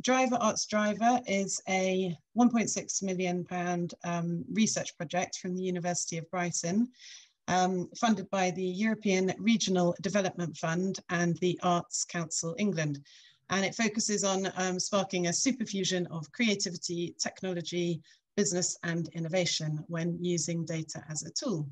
DRIVA arts DRIVA is a 1.6 million pound um, research project from the University of Brighton, um, funded by the European Regional Development Fund and the Arts Council England. And it focuses on um, sparking a superfusion of creativity, technology, business and innovation when using data as a tool.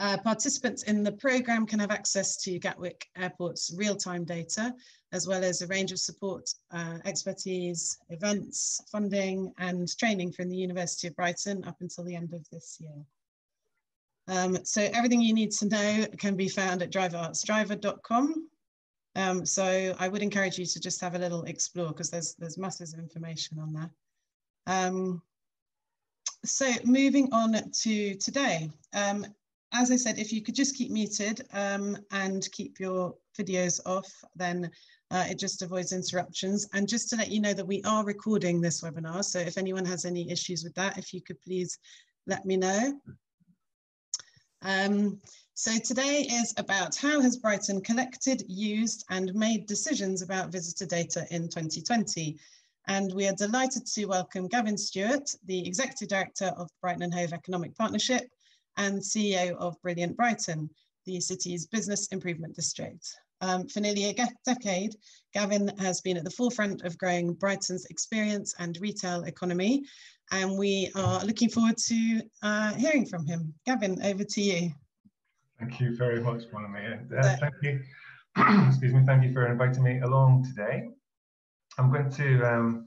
Uh, participants in the program can have access to Gatwick Airport's real-time data, as well as a range of support, uh, expertise, events, funding, and training from the University of Brighton up until the end of this year. Um, so everything you need to know can be found at drivaartsdriva.com. Um, so I would encourage you to just have a little explore because there's, there's masses of information on there. Um, so moving on to today. Um, as I said, if you could just keep muted um, and keep your videos off, then uh, it just avoids interruptions. And just to let you know that we are recording this webinar. So if anyone has any issues with that, if you could please let me know. Um, so today is about how has Brighton collected, used and made decisions about visitor data in 2020. And we are delighted to welcome Gavin Stewart, the Executive Director of Brighton and Hove Economic Partnership, and CEO of Brilliant Brighton, the city's business improvement district. Um, for nearly a decade, Gavin has been at the forefront of growing Brighton's experience and retail economy, and we are looking forward to uh, hearing from him. Gavin, over to you. Thank you very much, Bonami. Uh, thank you. Excuse me. Thank you for inviting me along today. I'm going to um,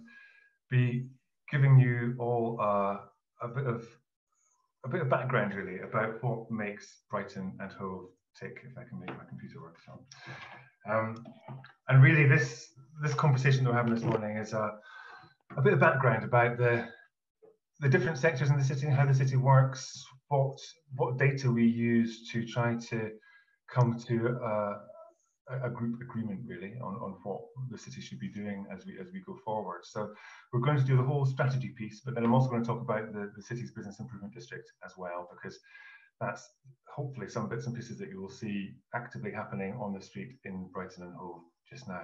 be giving you all uh, a bit of a bit of background really about what makes Brighton and Hove tick, if I can make my computer work. So, um, and really this this conversation that we're having this morning is a, a bit of background about the the different sectors in the city how the city works, what what data we use to try to come to uh, a group agreement really on, on what the city should be doing as we as we go forward. So we're going to do the whole strategy piece, but then I'm also going to talk about the, the city's business improvement district as well, because that's hopefully some bits and pieces that you will see actively happening on the street in Brighton and Hove just now.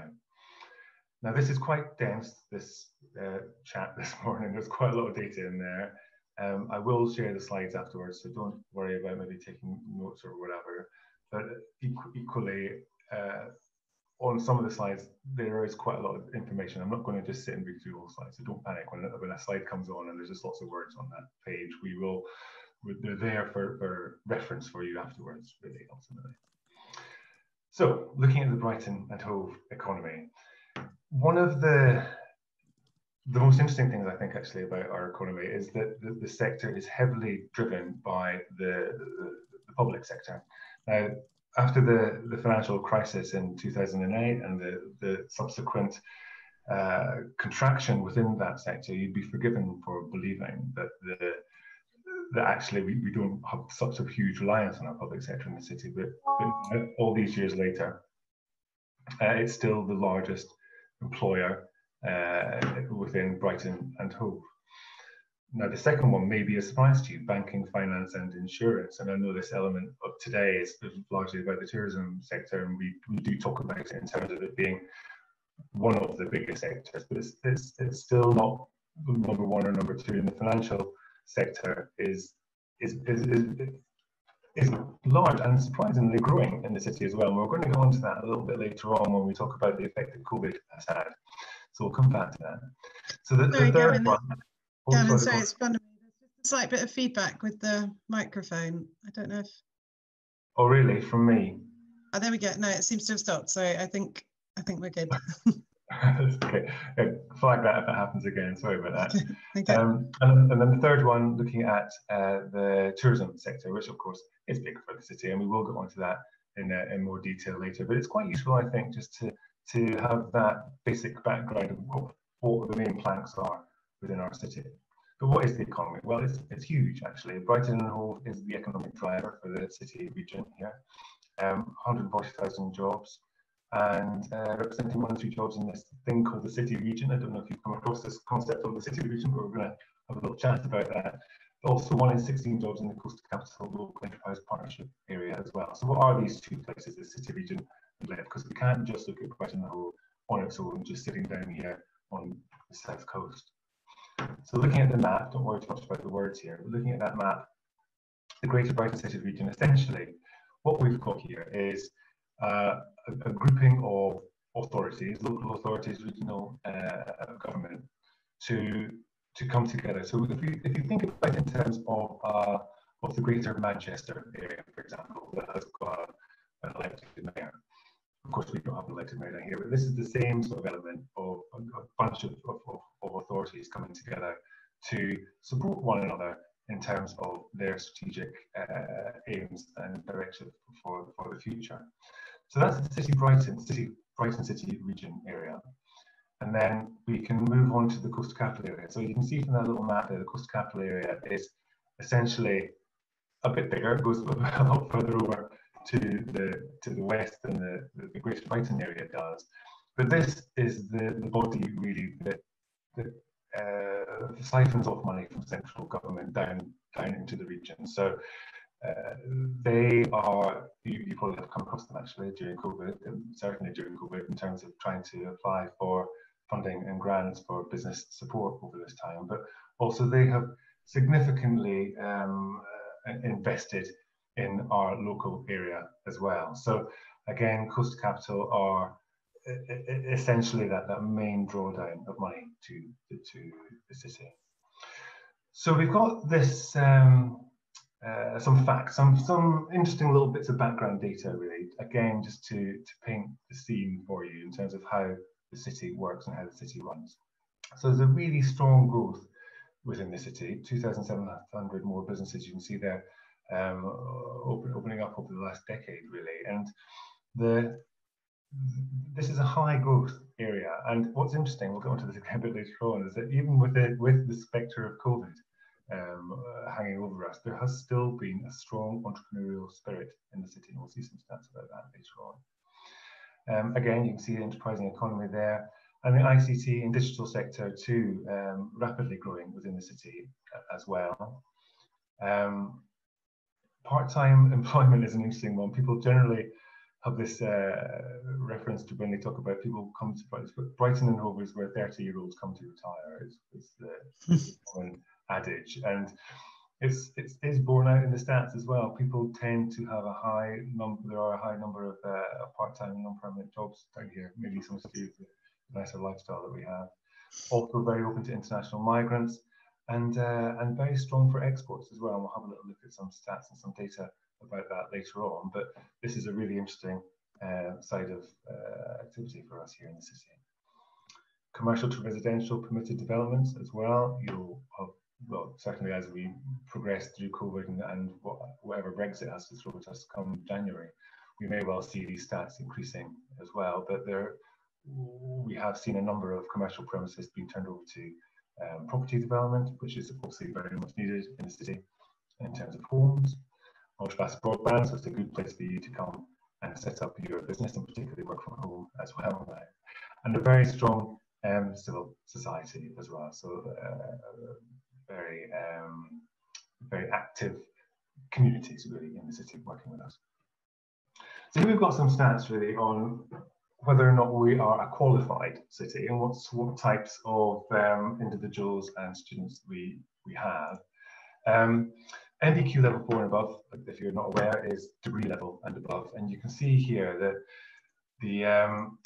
Now this is quite dense, this uh, chat this morning, there's quite a lot of data in there. Um, I will share the slides afterwards, so don't worry about maybe taking notes or whatever. But equally, uh, on some of the slides, there is quite a lot of information. I'm not going to just sit and read through all slides, so don't panic when, when a slide comes on and there's just lots of words on that page. We will, they're there for, for reference for you afterwards, really, ultimately. So, looking at the Brighton and Hove economy, one of the the most interesting things I think actually about our economy is that the, the sector is heavily driven by the, the, the public sector. Now, after the, the financial crisis in 2008 and the, the subsequent uh, contraction within that sector, you'd be forgiven for believing that the that actually we, we don't have such a huge reliance on our public sector in the city. But, but all these years later, uh, it's still the largest employer uh, within Brighton and Hove. Now, the second one may be a surprise to you banking, finance, and insurance. And I know this element of today is largely about the tourism sector, and we, we do talk about it in terms of it being one of the biggest sectors, but it's, it's, it's still not number one or number two in the financial sector is is, is, is, is large and surprisingly growing in the city as well. And we're going to go into that a little bit later on when we talk about the effect that COVID has had. So we'll come back to that. So the, the third one. Gavin, sorry, it's fun. There's a slight bit of feedback with the microphone. I don't know if. Oh, really? From me? Oh, there we go. No, it seems to have stopped. So I think I think we're good. okay. Flag that if it happens again. Sorry about that. Okay. Um, and, and, then the third one, looking at uh, the tourism sector, which of course is big for the city, and we will go on to that in, uh, in more detail later. But it's quite useful, I think, just to to have that basic background of what the main planks are within our city. But what is the economy? Well, it's, it's huge actually. Brighton and Hove is the economic driver for the city region here. Um, 140,000 jobs and uh, representing one in three jobs in this thing called the city region. I don't know if you've come across this concept of the city region, but we're going to have a little chat about that. Also, one in 16 jobs in the Coast to Capital local enterprise partnership area as well. So, what are these two places, the city region and Because we can't just look at Brighton and Hove on its own, just sitting down here on the south coast. So looking at the map, don't worry too much about the words here, but looking at that map, the Greater Brighton City region, essentially, what we've got here is uh, a, a, grouping of authorities, local authorities, regional uh, government, to to come together. So if you if you think about it in terms of uh, of the Greater Manchester area, for example, that has got an elected mayor. Of course, we don't have an elected mayor here, but this is the same sort of element of a, a bunch of, of, of authorities coming together to support one another in terms of their strategic uh, aims and direction for, for the future. So that's the City Brighton, City Brighton City region area. And then we can move on to the Coast to Capital area. So you can see from that little map there, the Coast to Capital area is essentially a bit bigger, goes a lot further over to the to the west than the, the, Greater Brighton area does. But this is the, the body really that, that uh, siphons off money from central government down down into the region. So uh, they are, you, you, probably have come across them actually during COVID, certainly during COVID, in terms of trying to apply for funding and grants for business support over this time. But also they have significantly um, uh, invested in our local area as well. So again, Coast to Capital are essentially that, that main drawdown of money to, to the city. So we've got this, um, uh, some facts, some, some interesting little bits of background data really, again, just to, to paint the scene for you in terms of how the city works and how the city runs. So there's a really strong growth within the city, 2,700 more businesses you can see there um, open, opening up over the last decade really. And the this is a high growth area. And what's interesting, we'll go into this again a bit later on, is that even with the, with the spectre of COVID um, uh, hanging over us, there has still been a strong entrepreneurial spirit in the city. And we'll see some stats about that later on. Um, again, you can see the enterprising economy there. And the ICT and digital sector too, um, rapidly growing within the city uh, as well. Um, part-time employment is an interesting one. People generally have this uh, reference to when they talk about people come to Brighton, Brighton and Hove is where 30 year olds come to retire is, is the common adage. And it's, it's, it's borne out in the stats as well. People tend to have a high number, there are a high number of uh, part-time and non-permanent jobs down here, maybe some of the nicer lifestyle that we have. Also very open to international migrants and uh, and very strong for exports as well. And we'll have a little look at some stats and some data about that later on. But this is a really interesting uh, side of uh, activity for us here in the city. Commercial to residential permitted developments as well. You'll have, well, certainly as we progress through COVID and, and what, whatever Brexit has to throw at us come January, we may well see these stats increasing as well. But there, we have seen a number of commercial premises being turned over to um, property development, which is obviously very much needed in the city in terms of homes. Ultra-fast broadband, so it's a good place for you to come and set up your business and particularly work from home as well now. And a very strong um, civil society as well, so uh, very, um, very active communities really in the city working with us. So here we've got some stats really on whether or not we are a qualified city and what, types of um, individuals and students we, we have. Um, NVQ level four and above, if you're not aware, is degree level and above. And you can see here that the, um,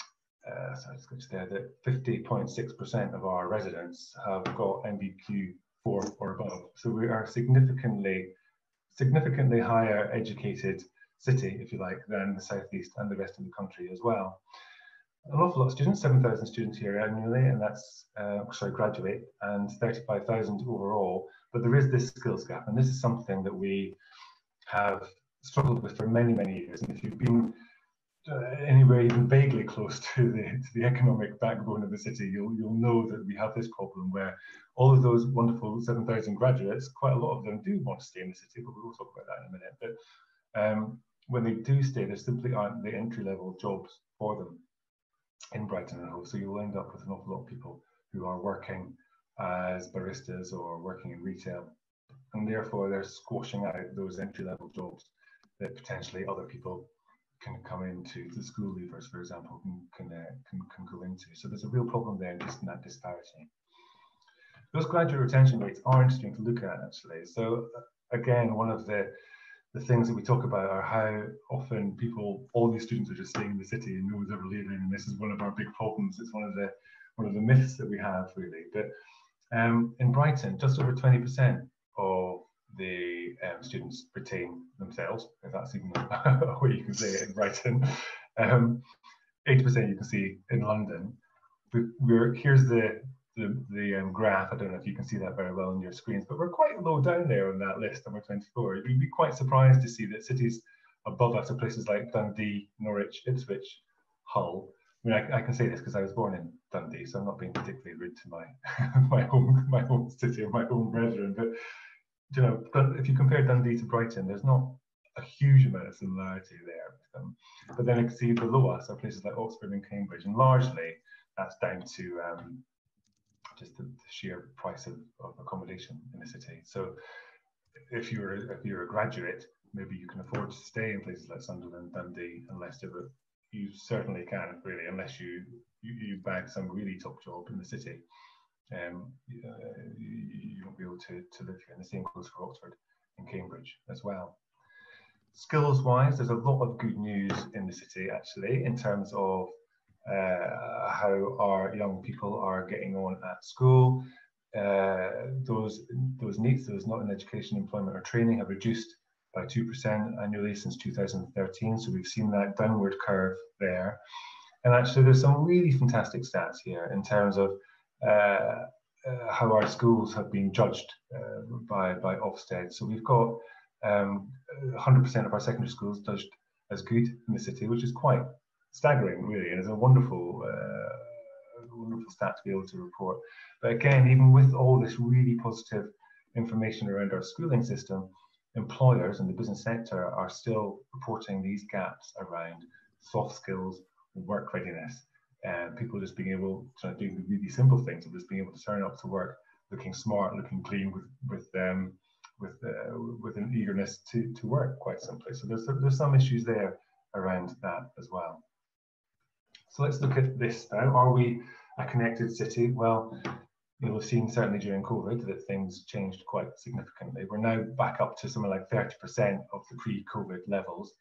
uh, sorry, let's go to there, that 50.6% of our residents have got NVQ four or above. So we are significantly, significantly higher educated city, if you like, than the southeast and the rest of the country as well an awful lot of students, 7,000 students here annually, and that's, uh, sorry, graduate, and 35,000 overall. But there is this skills gap, and this is something that we have struggled with for many, many years. And if you've been uh, anywhere even vaguely close to the, to the economic backbone of the city, you'll, you'll know that we have this problem where all of those wonderful 7,000 graduates, quite a lot of them do want to stay in the city, but we'll talk about that in a minute. But um, when they do stay, there simply aren't the entry level jobs for them in Brighton and Hove. So you'll end up with an awful lot of people who are working as baristas or working in retail. And therefore they're squashing out those entry level jobs that potentially other people can come into the school leavers, for example, can can, uh, can can go into. So there's a real problem there just in that disparity. Those graduate retention rates are interesting to look at actually. So uh, again, one of the the things that we talk about are how often people, all these students are just staying in the city and no one's ever leaving. And this is one of our big problems. It's one of the one of the myths that we have really. But um, in Brighton, just over 20% of the um, students retain themselves, if that's even what you can say in Brighton. Um, 80% you can see in London. We're, here's the the, the um, graph. I don't know if you can see that very well on your screens, but we're quite low down there on that list, number 24. You'd be quite surprised to see that cities above us are places like Dundee, Norwich, Ipswich, Hull. I mean, I, I can say this because I was born in Dundee, so I'm not being particularly rude to my my home my home city or my home brethren. But you know, if you compare Dundee to Brighton, there's not a huge amount of similarity there. Um, but then I can see below us are places like Oxford and Cambridge, and largely that's down to um, just the, the sheer price of, of, accommodation in the city. So if you're if you're a graduate, maybe you can afford to stay in places like Sunderland, Dundee, and Leicester, but you certainly can't really, unless you you, you bag some really top job in the city. Um, uh, you, you won't be able to, to live here. And the same goes for Oxford and Cambridge as well. Skills wise, there's a lot of good news in the city actually, in terms of uh, how our young people are getting on at school. Uh, those those NEETs, those not in education, employment or training, have reduced by 2% annually since 2013. So we've seen that downward curve there. And actually, there's some really fantastic stats here in terms of uh, uh, how our schools have been judged uh, by, by Ofsted. So we've got 100% um, of our secondary schools judged as good in the city, which is quite staggering, really, and it's a wonderful, uh, wonderful stat to be able to report. But again, even with all this really positive information around our schooling system, employers and the business sector are still reporting these gaps around soft skills, work readiness, and people just being able to do the really simple things of just being able to turn up to work looking smart, looking clean, with with um, with uh, with an eagerness to to work, quite simply. So there's there's some issues there around that as well. So let's look at this now. Are we a connected city? Well, you'll have seen certainly during COVID that things changed quite significantly. We're now back up to something like 30% of the pre-COVID levels.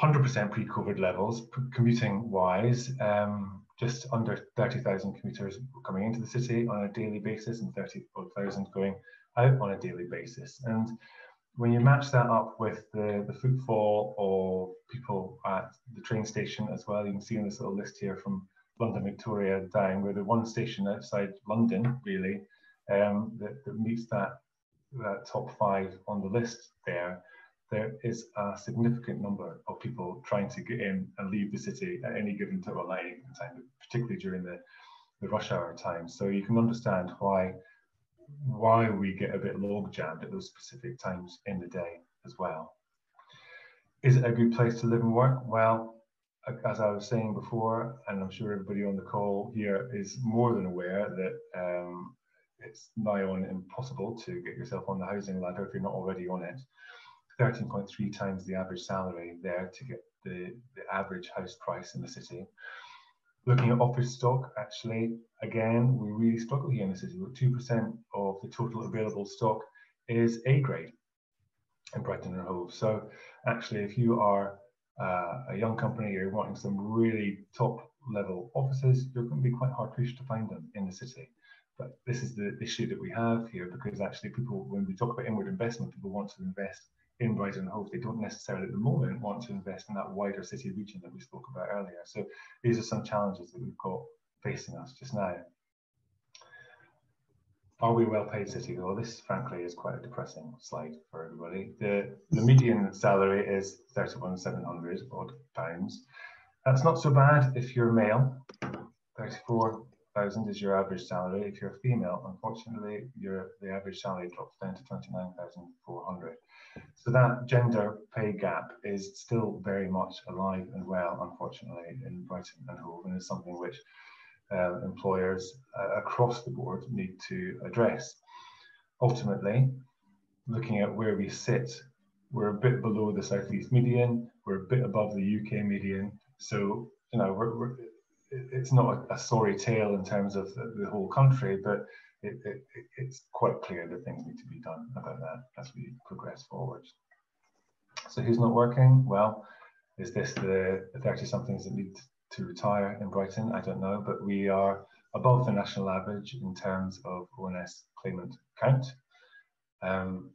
100% pre-COVID levels, commuting wise, um, just under 30,000 commuters coming into the city on a daily basis and 30,000 going out on a daily basis. And when you match that up with the, the footfall of people at the train station as well, you can see in this little list here from London Victoria down, we're the one station outside London, really, um, that, that meets that, that top five on the list there. There is a significant number of people trying to get in and leave the city at any given time, particularly during the, the rush hour time. So you can understand why why we get a bit log jammed at those specific times in the day as well. Is it a good place to live and work? Well, as I was saying before, and I'm sure everybody on the call here is more than aware that um, it's nigh on impossible to get yourself on the housing ladder if you're not already on it. 13.3 times the average salary there to get the, the average house price in the city. Looking at office stock, actually, again, we really struggle here in the city. 2% of the total available stock is A grade in Brighton and Hove. So actually, if you are uh, a young company, you're wanting some really top level offices, you're going to be quite hard pushed to find them in the city. But this is the issue that we have here because actually people, when we talk about inward investment, people want to invest in Brighton and Hove, they don't necessarily at the moment want to invest in that wider city region that we spoke about earlier. So these are some challenges that we've got facing us just now. Are we a well-paid city? Well, this frankly is quite a depressing slide for everybody. The, the median salary is 31,700 odd pounds. That's not so bad if you're male. 34,000 is your average salary. If you're a female, unfortunately, your the average salary drops down to 29,400. So that gender pay gap is still very much alive and well, unfortunately, in Brighton and Hove, and is something which uh, employers uh, across the board need to address. Ultimately, looking at where we sit we're a bit below the southeast median, we're a bit above the UK median. So you know, we're, we're, it's not a, sorry tale in terms of the, whole country, but it, it, it's quite clear that things need to be done about that as we progress forward. So who's not working? Well, is this the 30 somethings that need to retire in Brighton? I don't know, but we are above the national average in terms of ONS claimant count. Um,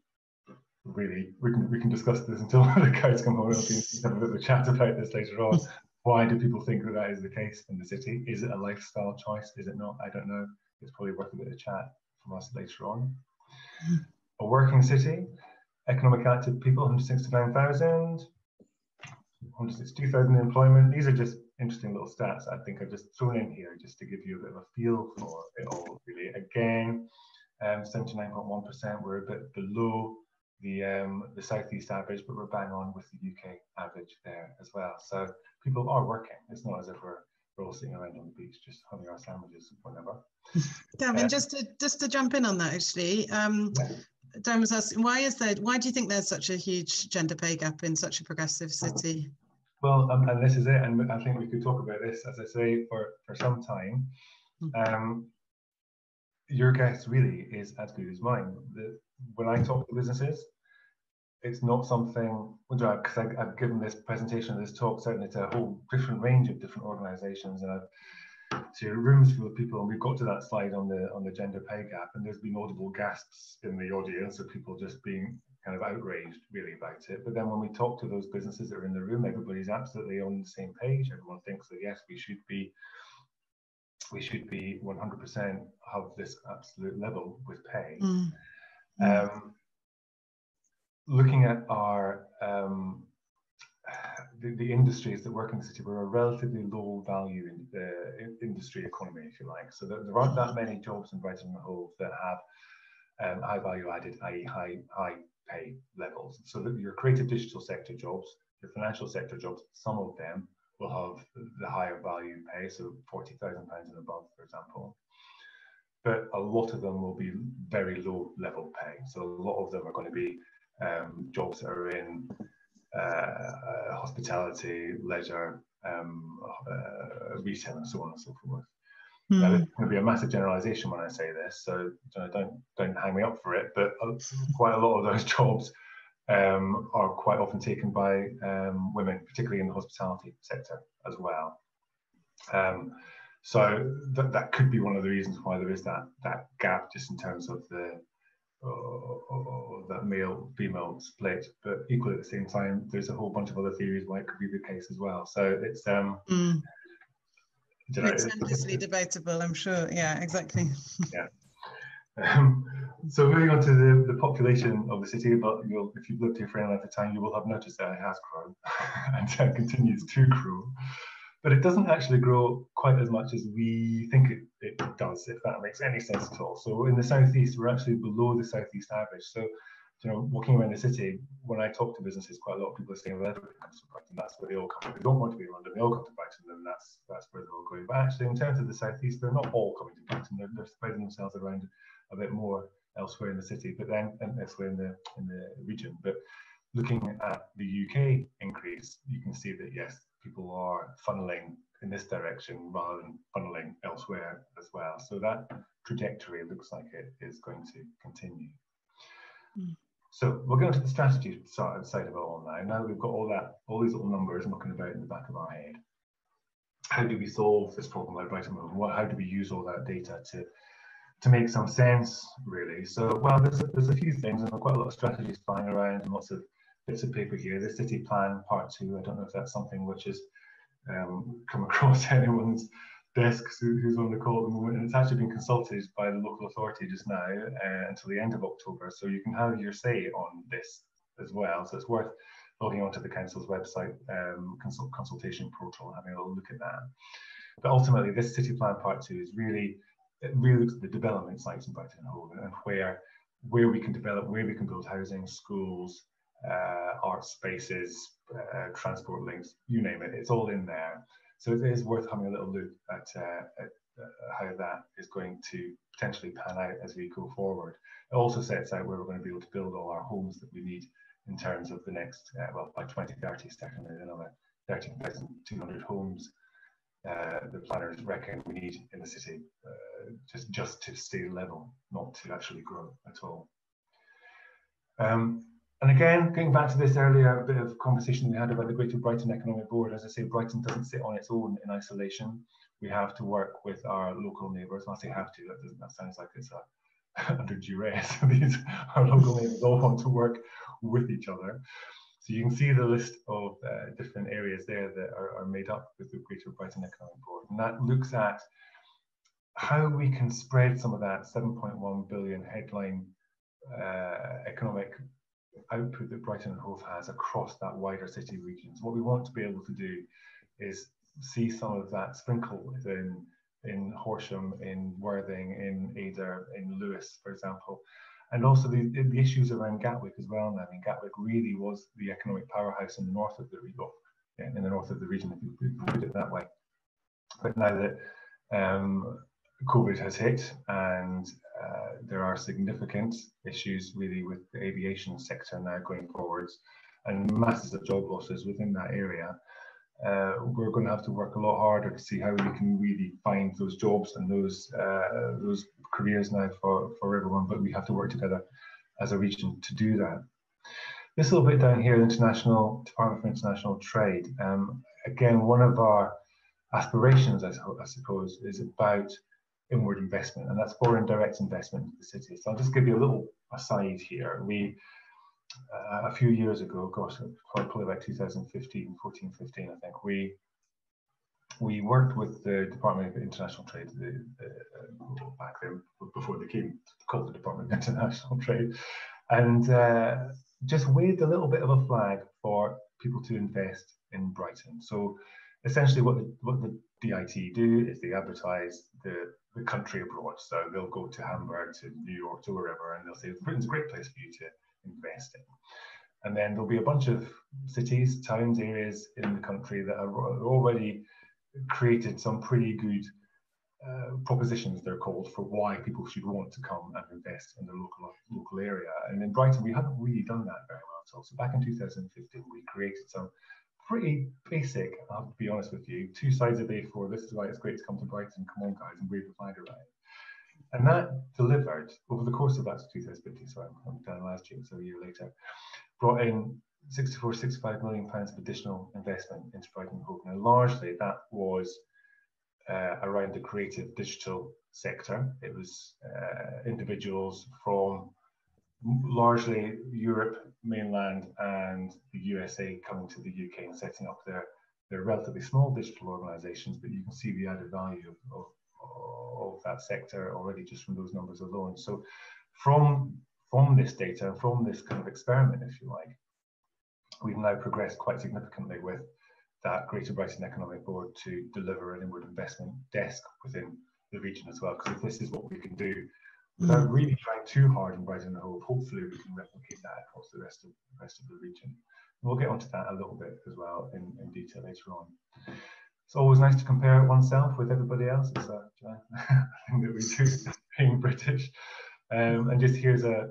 really, we can, we can discuss this until the cows come home. We'll have a bit of a chat about this later on. Why do people think that that is the case in the city? Is it a lifestyle choice? Is it not? I don't know. It's probably worth a bit of chat from us later on. A working city, economic active people, 169,000. 162,000 employment. These are just interesting little stats I think I've just thrown in here just to give you a bit of a feel for it all really. Again, 79.1%, um, we're a bit below the um, the southeast average, but we're bang on with the UK average there as well. So people are working. It's not as if we're, we're all sitting around on the beach just having our sandwiches whenever. Gavin, uh, just to just to jump in on that actually. Um, yeah. Dan was asking, why is there? Why do you think there's such a huge gender pay gap in such a progressive city? Well, um, and this is it, and I think we could talk about this, as I say, for, for some time. Hmm. Um, your guess really is as good as mine. The, when I talk to businesses, it's not something, because I've given this presentation, this talk, certainly to a whole different range of different organizations, and I've to rooms full of people, and we've got to that slide on the on the gender pay gap, and there's been audible gasps in the audience of people just being kind of outraged really about it. But then when we talk to those businesses that are in the room, everybody's absolutely on the same page. Everyone thinks that yes, we should be we should be 100% have this absolute level with pay. Mm. Um, looking at our um, the, the, industries that work in the city, we're a relatively low value in the industry economy, if you like. So there, there aren't that many jobs in Brighton and Hove that have um, high value added, i.e., high high pay levels. So that your creative digital sector jobs, your financial sector jobs, some of them will have the higher value pay, so forty thousand pounds and above, for example. But a lot of them will be very low level pay. So a lot of them are going to be um, jobs that are in uh, hospitality, leisure, um, uh, retail, and so on and so forth. Mm. Now, it's going to be a massive generalization when I say this, so don't don't hang me up for it. But quite a lot of those jobs um, are quite often taken by um, women, particularly in the hospitality sector as well. Um, so that that could be one of the reasons why there is that that gap, just in terms of the uh, that male female split. But equally at the same time, there's a whole bunch of other theories why it could be the case as well. So it's um. Mm it's endlessly debatable, I'm sure. Yeah, exactly. yeah. Um, so moving on to the, the population of the city, but you'll, if you've lived here for any length of time, you will have noticed that it has grown and continues to grow. But it doesn't actually grow quite as much as we think it, it does, if that makes any sense at all. So in the southeast, we're actually below the southeast average. So you know, walking around the city, when I talk to businesses, quite a lot of people are saying, well, everybody comes to Brighton, that's where they all come. If they don't want to be in London, they all come to Brighton, and that's that's where they're all going. But actually, in terms of the southeast, they're not all coming to Brighton. They're, they're spreading themselves around a bit more elsewhere in the city, but then and elsewhere in the in the region. But looking at the UK increase, you can see that yes, people are funneling in this direction rather than funneling elsewhere as well. So that trajectory looks like it is going to continue. Mm. So we'll go to the strategy side, of it all now. Now we've got all that, all these little numbers knocking about in the back of our head. How do we solve this problem like Hove? What, how do we use all that data to to make some sense, really? So, well, there's a, there's a few things, and quite a lot of strategies flying around, and lots of bits of paper here. The city plan part two. I don't know if that's something which has um, come across anyone's desk who's on the call at the moment, and it's actually been consulted by the local authority just now uh, until the end of October. So you can have your say on this as well. So it's worth logging onto the council's website um, consult consultation portal and having a look at that. But ultimately, this city plan part two is really it really looks at the development sites in Brighton and Hove and where where we can develop, where we can build housing, schools, art spaces, uh, transport links, you name it. It's all in there. So it is worth having a little look at, uh, at uh, how that is going to potentially pan out as we go forward. It also sets out where we're going to be able to build all our homes that we need in terms of the next, uh, well, by 2030, starting with another 13,200 homes uh, the planners reckon we need in the city uh, just, just to stay level, not to actually grow at all. Um, and again, going back to this earlier bit of conversation we had about the Greater Brighton Economic Board, as I say, Brighton doesn't sit on its own in isolation. We have to work with our local neighbours. I say have to, that, doesn't, that sounds like it's a, under duress. These our local neighbours all want to work with each other. So you can see the list of uh, different areas there that are, are, made up with the Greater Brighton Economic Board. And that looks at how we can spread some of that 7.1 billion headline uh, economic output that Brighton and Hove has across that wider city regions. What we want to be able to do is see some of that sprinkle in in Horsham, in Worthing, in Adur, in Lewes, for example, and also the, the issues around Gatwick as well. Now, I mean, Gatwick really was the economic powerhouse in the north of the region, in the north of the region, if you put it that way. But now that um, COVID has hit and uh, there are significant issues really with the aviation sector now going forwards and masses of job losses within that area, uh, we're going to have to work a lot harder to see how we can really find those jobs and those uh, those careers now for, for everyone, but we have to work together as a region to do that. This little bit down here, the International Department for International Trade. Um, again, one of our aspirations, I, I, suppose, is about inward investment, and that's foreign direct investment into the city. So I'll just give you a little aside here. We uh, a few years ago, gosh, probably about 2015, 14, 15, I think, we we worked with the Department of International Trade the, uh, back then, before they came called the Department of International Trade, and uh, just waved a little bit of a flag for people to invest in Brighton. So essentially, what the, what the DIT do is they advertise the, the country abroad. So they'll go to Hamburg, to New York, to wherever, and they'll say Britain's a great place for you to invest in. And then there'll be a bunch of cities, towns, areas in the country that are already created some pretty good uh, propositions they're called for why people should want to come and invest in the local local area. And in Brighton, we haven't really done that very well at all. So back in 2015, we created some pretty basic, I have to be honest with you, two sides of A4. This is why it's great to come to Brighton. Come on, guys, and wave the flag around. And that delivered over the course of that 2015, so I'm done last year, so a year later, brought in 64, 65 million pounds of additional investment into Brighton Hove. Now, largely that was uh, around the creative digital sector. It was uh, individuals from largely Europe, mainland, and the USA coming to the UK and setting up their, their relatively small digital organizations, but you can see the added value of, of of that sector already just from those numbers alone. So from, from this data, and from this kind of experiment, if you like, we've now progressed quite significantly with that Greater Brighton Economic Board to deliver an inward investment desk within the region as well. Because if this is what we can do without mm. really trying too hard in Brighton and Hove, hopefully we can replicate that across the rest of the rest of the region. We'll get onto that a little bit as well in, in detail later on it's always nice to compare oneself with everybody else. It's a thing that we do being British. Um, and just here's a,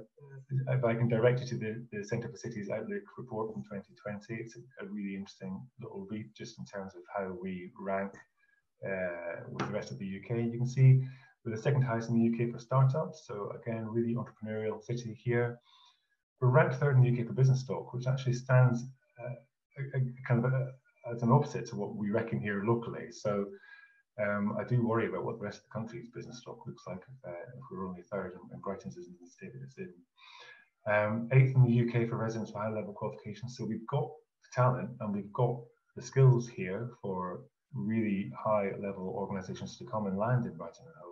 if I can direct you to the, the Centre for Cities Outlook report from 2020, it's a, a, really interesting little read just in terms of how we rank uh, with the rest of the UK. You can see we're the second highest in the UK for startups. So again, really entrepreneurial city here. We're ranked third in the UK for business stock, which actually stands uh, a, a, kind of a, as an opposite to what we reckon here locally. So um, I do worry about what the rest of the country's business stock looks like if, uh, if we're only third and, and Brighton's is in the state that it's in. Um, eighth in the UK for residents with high level qualifications. So we've got the talent and we've got the skills here for really high level organisations to come and land in Brighton and.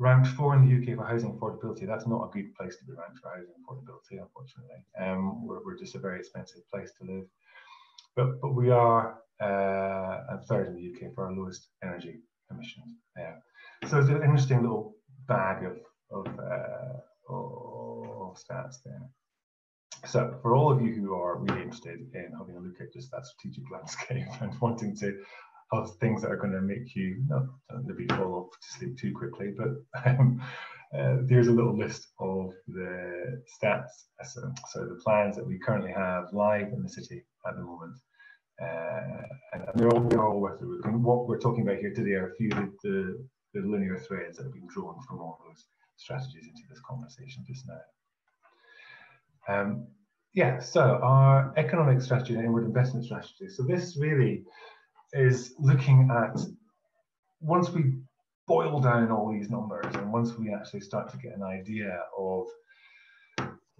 Ranked four in the UK for housing affordability. That's not a good place to be ranked for housing affordability, unfortunately. Um, we're, we're just a very expensive place to live but but we are uh, a third in the UK for our lowest energy emissions. Yeah. So it's an interesting little bag of of, uh, of stats there. So for all of you who are really interested in having a look at just that strategic landscape and wanting to of things that are going to make you not maybe fall off to sleep too quickly, but um, uh, there's a little list of the stats, so, so, the plans that we currently have live in the city at the moment. Uh, and they're all, they're all worth it. And what we're talking about here today are a few of the, the, linear threads that have been drawn from all those strategies into this conversation just now. Um, yeah, so our economic strategy and inward investment strategy. So this really is looking at once we boil down all these numbers and once we actually start to get an idea of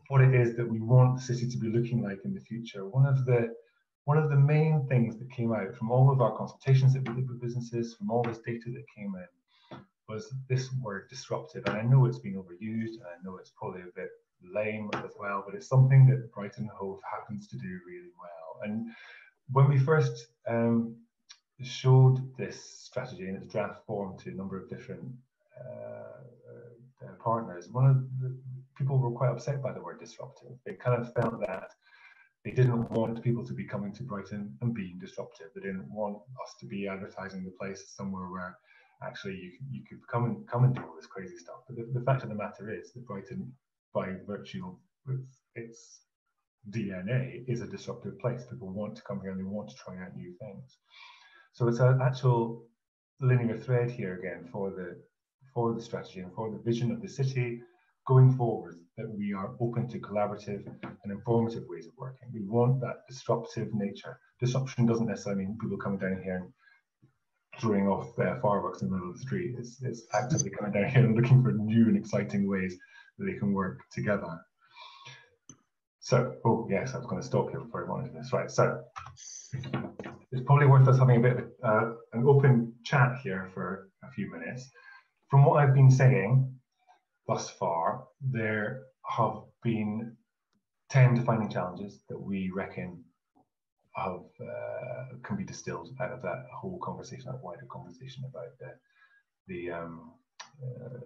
what it is that we want the city to be looking like in the future, one of the one of the main things that came out from all of our consultations that we did with businesses, from all this data that came in, was this word disruptive. And I know it's been overused and I know it's probably a bit lame as well, but it's something that Brighton Hove happens to do really well. And when we first um, showed this strategy in its draft form to a number of different uh, uh, partners, one of the people were quite upset by the word disruptive. They kind of felt that they didn't want people to be coming to Brighton and being disruptive. They didn't want us to be advertising the place somewhere where actually you, you could come and come and do all this crazy stuff. But the, the fact of the matter is that Brighton, by virtue of its DNA, is a disruptive place. People want to come here and they want to try out new things. So it's an actual linear thread here again for the for the strategy and for the vision of the city going forward that we are open to collaborative and informative ways of working. We want that disruptive nature. Disruption doesn't necessarily mean people coming down here and throwing off their fireworks in the middle of the street. It's, it's actively coming down here and looking for new and exciting ways that they can work together. So, oh yes, I was going to stop here before I wanted this. Right, so it's probably worth us having a bit of uh, an open chat here for a few minutes. From what I've been saying, thus far, there have been 10 defining challenges that we reckon have, uh, can be distilled out of that whole conversation, that wider conversation about the, the, um, uh,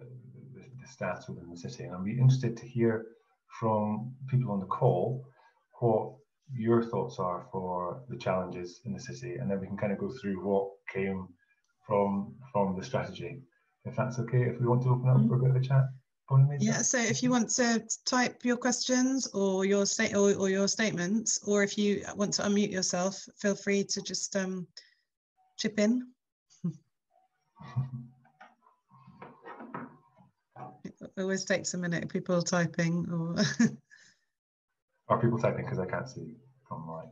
the, the stats within the city. And I'd be interested to hear from people on the call what your thoughts are for the challenges in the city, and then we can kind of go through what came from from the strategy. If that's okay, if we want to open up for a bit of a chat. Yeah, so if you want to type your questions or your state or, or, your statements, or if you want to unmute yourself, feel free to just um, chip in. it always takes a minute. People typing or. Are people typing because I can't see online?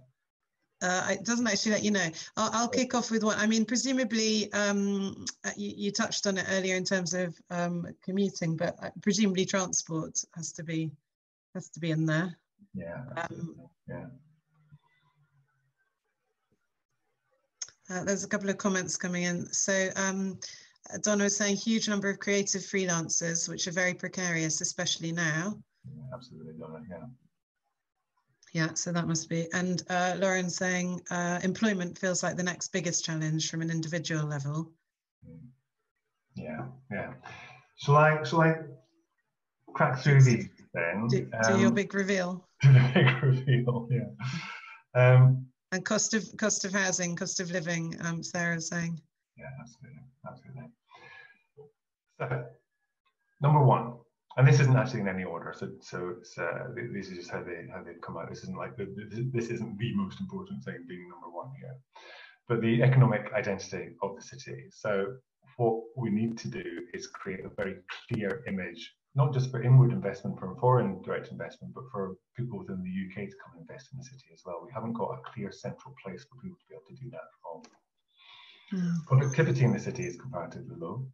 Uh, it doesn't actually let you know. I'll, I'll kick off with one. I mean, presumably, um, uh, you, you, touched on it earlier in terms of um, commuting, but uh, presumably transport has to be has to be in there. Yeah. Um, yeah. Uh, there's a couple of comments coming in. So um, Donna was saying huge number of creative freelancers, which are very precarious, especially now. Yeah, absolutely, Donna. Yeah. Yeah, so that must be. And uh, Lauren saying uh, employment feels like the next biggest challenge from an individual level. Yeah, yeah. Shall I, shall I crack through these then? Do, do um, your big reveal. big reveal, yeah. Um, and cost of cost of housing, cost of living, um, Sarah's saying. Yeah, absolutely, absolutely. So, number one, and this isn't actually in any order. So, so uh, this is just how they how they've come out. This isn't like the, this isn't the most important thing being number one here, but the economic identity of the city. So, what we need to do is create a very clear image, not just for inward investment from foreign direct investment, but for people within the UK to come invest in the city as well. We haven't got a clear central place for people to be able to do that from. Mm. Productivity in the city is comparatively low.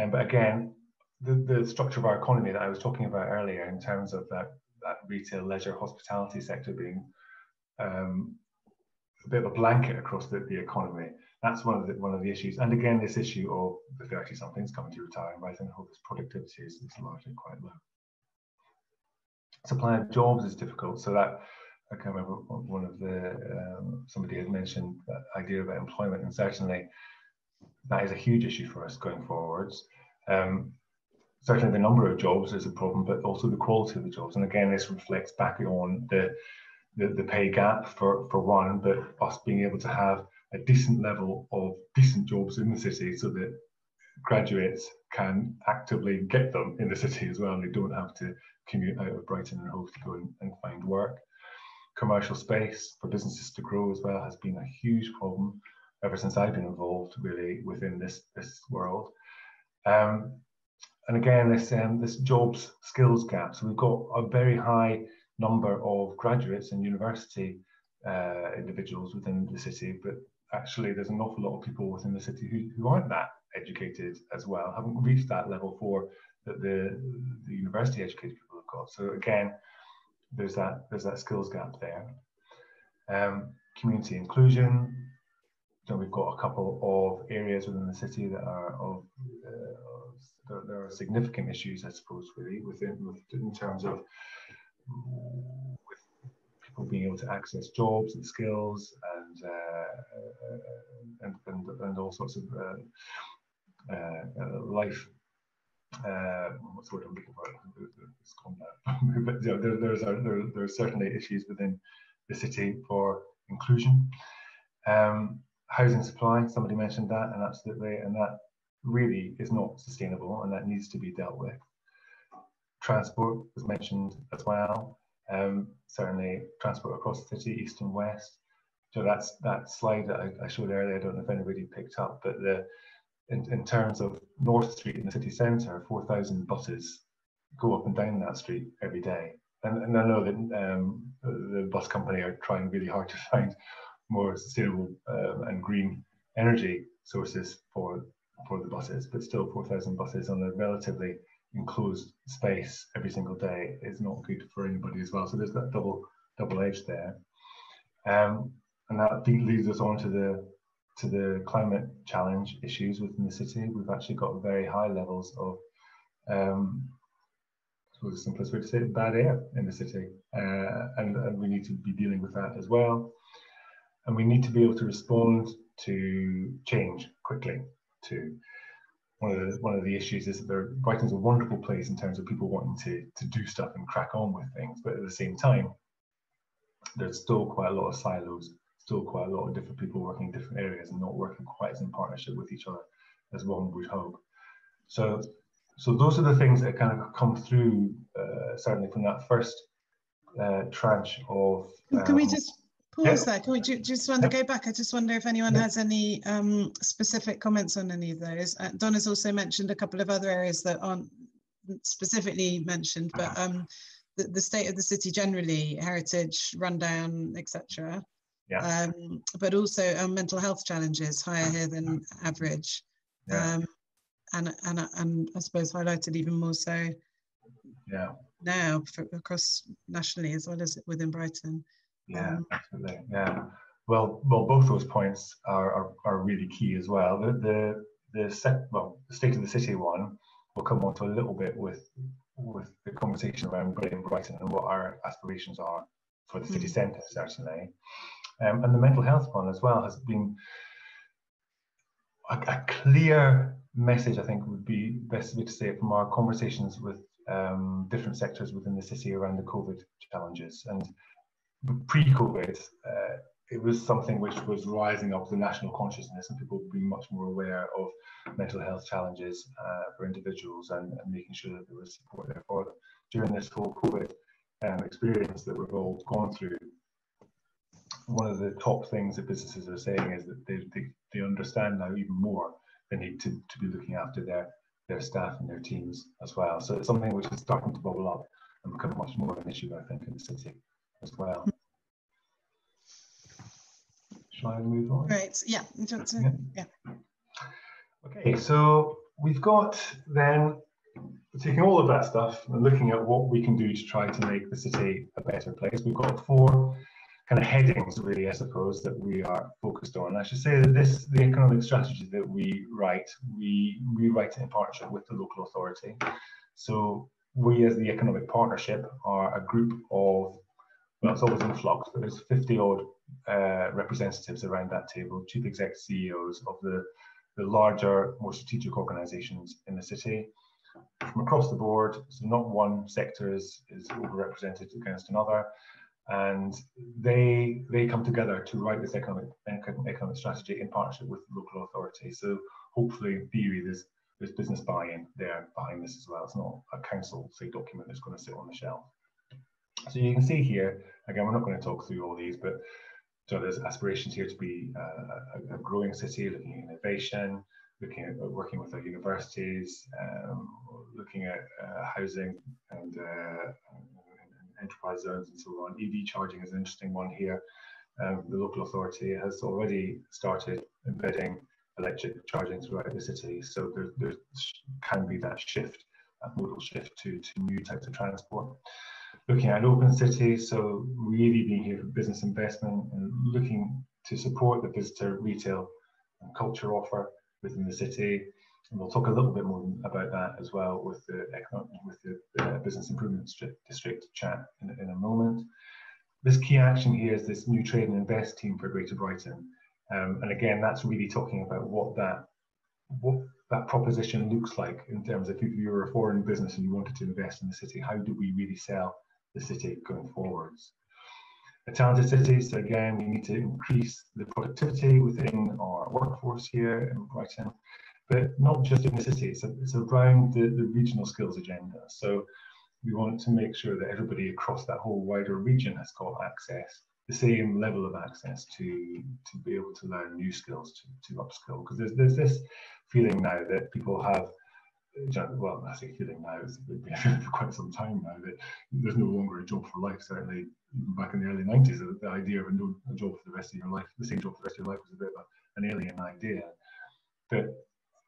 Um, but again, the, the structure of our economy that I was talking about earlier in terms of that, that retail, leisure, hospitality sector being um, a bit of a blanket across the, the economy. That's one of the one of the issues. And again, this issue of the 30 somethings coming to retire, I think this productivity is, is largely quite low. Supply of jobs is difficult. So that I can't remember one of the um, somebody had mentioned that idea about employment, and certainly that is a huge issue for us going forwards. Um, certainly the number of jobs is a problem, but also the quality of the jobs. And again, this reflects back on the the, the pay gap for, for one, but us being able to have a decent level of decent jobs in the city so that graduates can actively get them in the city as well. They don't have to commute out of Brighton and Hove to go and, and find work. Commercial space for businesses to grow as well has been a huge problem ever since I've been involved really within this this world. Um, and again, this um, this jobs skills gap. So we've got a very high number of graduates and university uh, individuals within the city, but actually there's an awful lot of people within the city who, who aren't that educated as well, haven't reached that level for that the, the university educated people have got. So again, there's that there's that skills gap there. Um, community inclusion. So we've got a couple of areas within the city that are of uh, there, there, are significant issues, I suppose, really within with, in terms of with people being able to access jobs and skills and uh, and, and, and all sorts of uh, uh, life uh, what's word I'm looking for? It's now. but there, there's a, there, there are certainly issues within the city for inclusion. Um, housing supply, somebody mentioned that, and absolutely, and that really is not sustainable, and that needs to be dealt with. Transport was mentioned as well. Um, certainly, transport across the city, east and west. So that's that slide that I, I showed earlier. I don't know if anybody picked up, but the in, in terms of North Street in the city centre, 4,000 buses go up and down that street every day. And, and I know that um, the bus company are trying really hard to find more sustainable um, and green energy sources for for the buses, but still 4,000 buses on a relatively enclosed space every single day is not good for anybody as well. So there's that double double edge there, um, and that leads us on to the to the climate challenge issues within the city, we've actually got very high levels of, um, the simplest way to say it, bad air in the city. Uh, and, and we need to be dealing with that as well. And we need to be able to respond to change quickly to one of the one of the issues is that Brighton's a wonderful place in terms of people wanting to to do stuff and crack on with things, but at the same time, there's still quite a lot of silos still quite a lot of different people working in different areas and not working quite as in partnership with each other as one would hope. So, so those are the things that kind of come through uh, certainly from that first uh, tranche of. Um, Can we um, just pause there? Can we just want to go back? I just wonder if anyone has any um, specific comments on any of those. Uh, Don has also mentioned a couple of other areas that aren't specifically mentioned, but um, the, the state of the city generally, heritage, rundown, etc yeah. Um, but also um, mental health challenges higher here than average. Yeah. Um, and, and, and I suppose highlighted even more so yeah. now for, across nationally as well as within Brighton. Yeah, um, absolutely. Yeah. Well, well, both those points are, are, are really key as well. The the the set, well, the state of the city one will come on to a little bit with with the conversation around Brighton and what our aspirations are for the city mm. centre, certainly. Um, and the mental health one as well has been a, a, clear message, I think would be best way to say it from our conversations with um, different sectors within the city around the COVID challenges. And pre-COVID, uh, it was something which was rising up the national consciousness and people being much more aware of mental health challenges uh, for individuals and, and, making sure that there was support there for them. During this whole COVID um, experience that we've all gone through, one of the top things that businesses are saying is that they, they, they understand now even more the need to, to be looking after their, their staff and their teams as well. So it's something which is starting to bubble up and become much more of an issue, I think, in the city as well. Shall I move on? Right, yeah. yeah. yeah. Okay, so we've got then taking all of that stuff and looking at what we can do to try to make the city a better place. We've got four kind of headings, really, I suppose, that we are focused on. I should say that this, the economic strategy that we write, we, we write it in partnership with the local authority. So we, as the economic partnership, are a group of, it's always in flux, but there's 50 odd uh, representatives around that table, chief exec CEOs of the, the larger, more strategic organizations in the city from across the board. So not one sector is, is overrepresented against another and they they come together to write this economic economic strategy in partnership with the local authority. So hopefully, in theory, there's there's business buy-in there behind this as well. It's not a council say document that's going to sit on the shelf. So you can see here again. We're not going to talk through all these, but so there's aspirations here to be a, a growing city, looking at innovation, looking at working with our universities, um, looking at uh, housing and uh, enterprise zones and so on. EV charging is an interesting one here. Um, the local authority has already started embedding electric charging throughout the city, so there, there can be that shift, that modal shift to, to new types of transport. Looking at open cities, so really being here for business investment and looking to support the visitor, retail, and culture offer within the city. And we'll talk a little bit more about that as well with the with the business improvement district chat in, in a moment. This key action here is this new trade and invest team for Greater Brighton. Um, and again, that's really talking about what that what that proposition looks like in terms of if you're a foreign business and you wanted to invest in the city, how do we really sell the city going forwards? A talented city, so again, we need to increase the productivity within our workforce here in Brighton but not just in the city. It's, it's around the, the regional skills agenda. So we want to make sure that everybody across that whole wider region has got access, the same level of access to to be able to learn new skills to, to upskill. Because there's there's this feeling now that people have well, I say feeling now, it's been for quite some time now that there's no longer a job for life. Certainly, back in the early 90s, the, the idea of a, no, a job for the rest of your life, the same job for the rest of your life, was a bit of an alien idea. But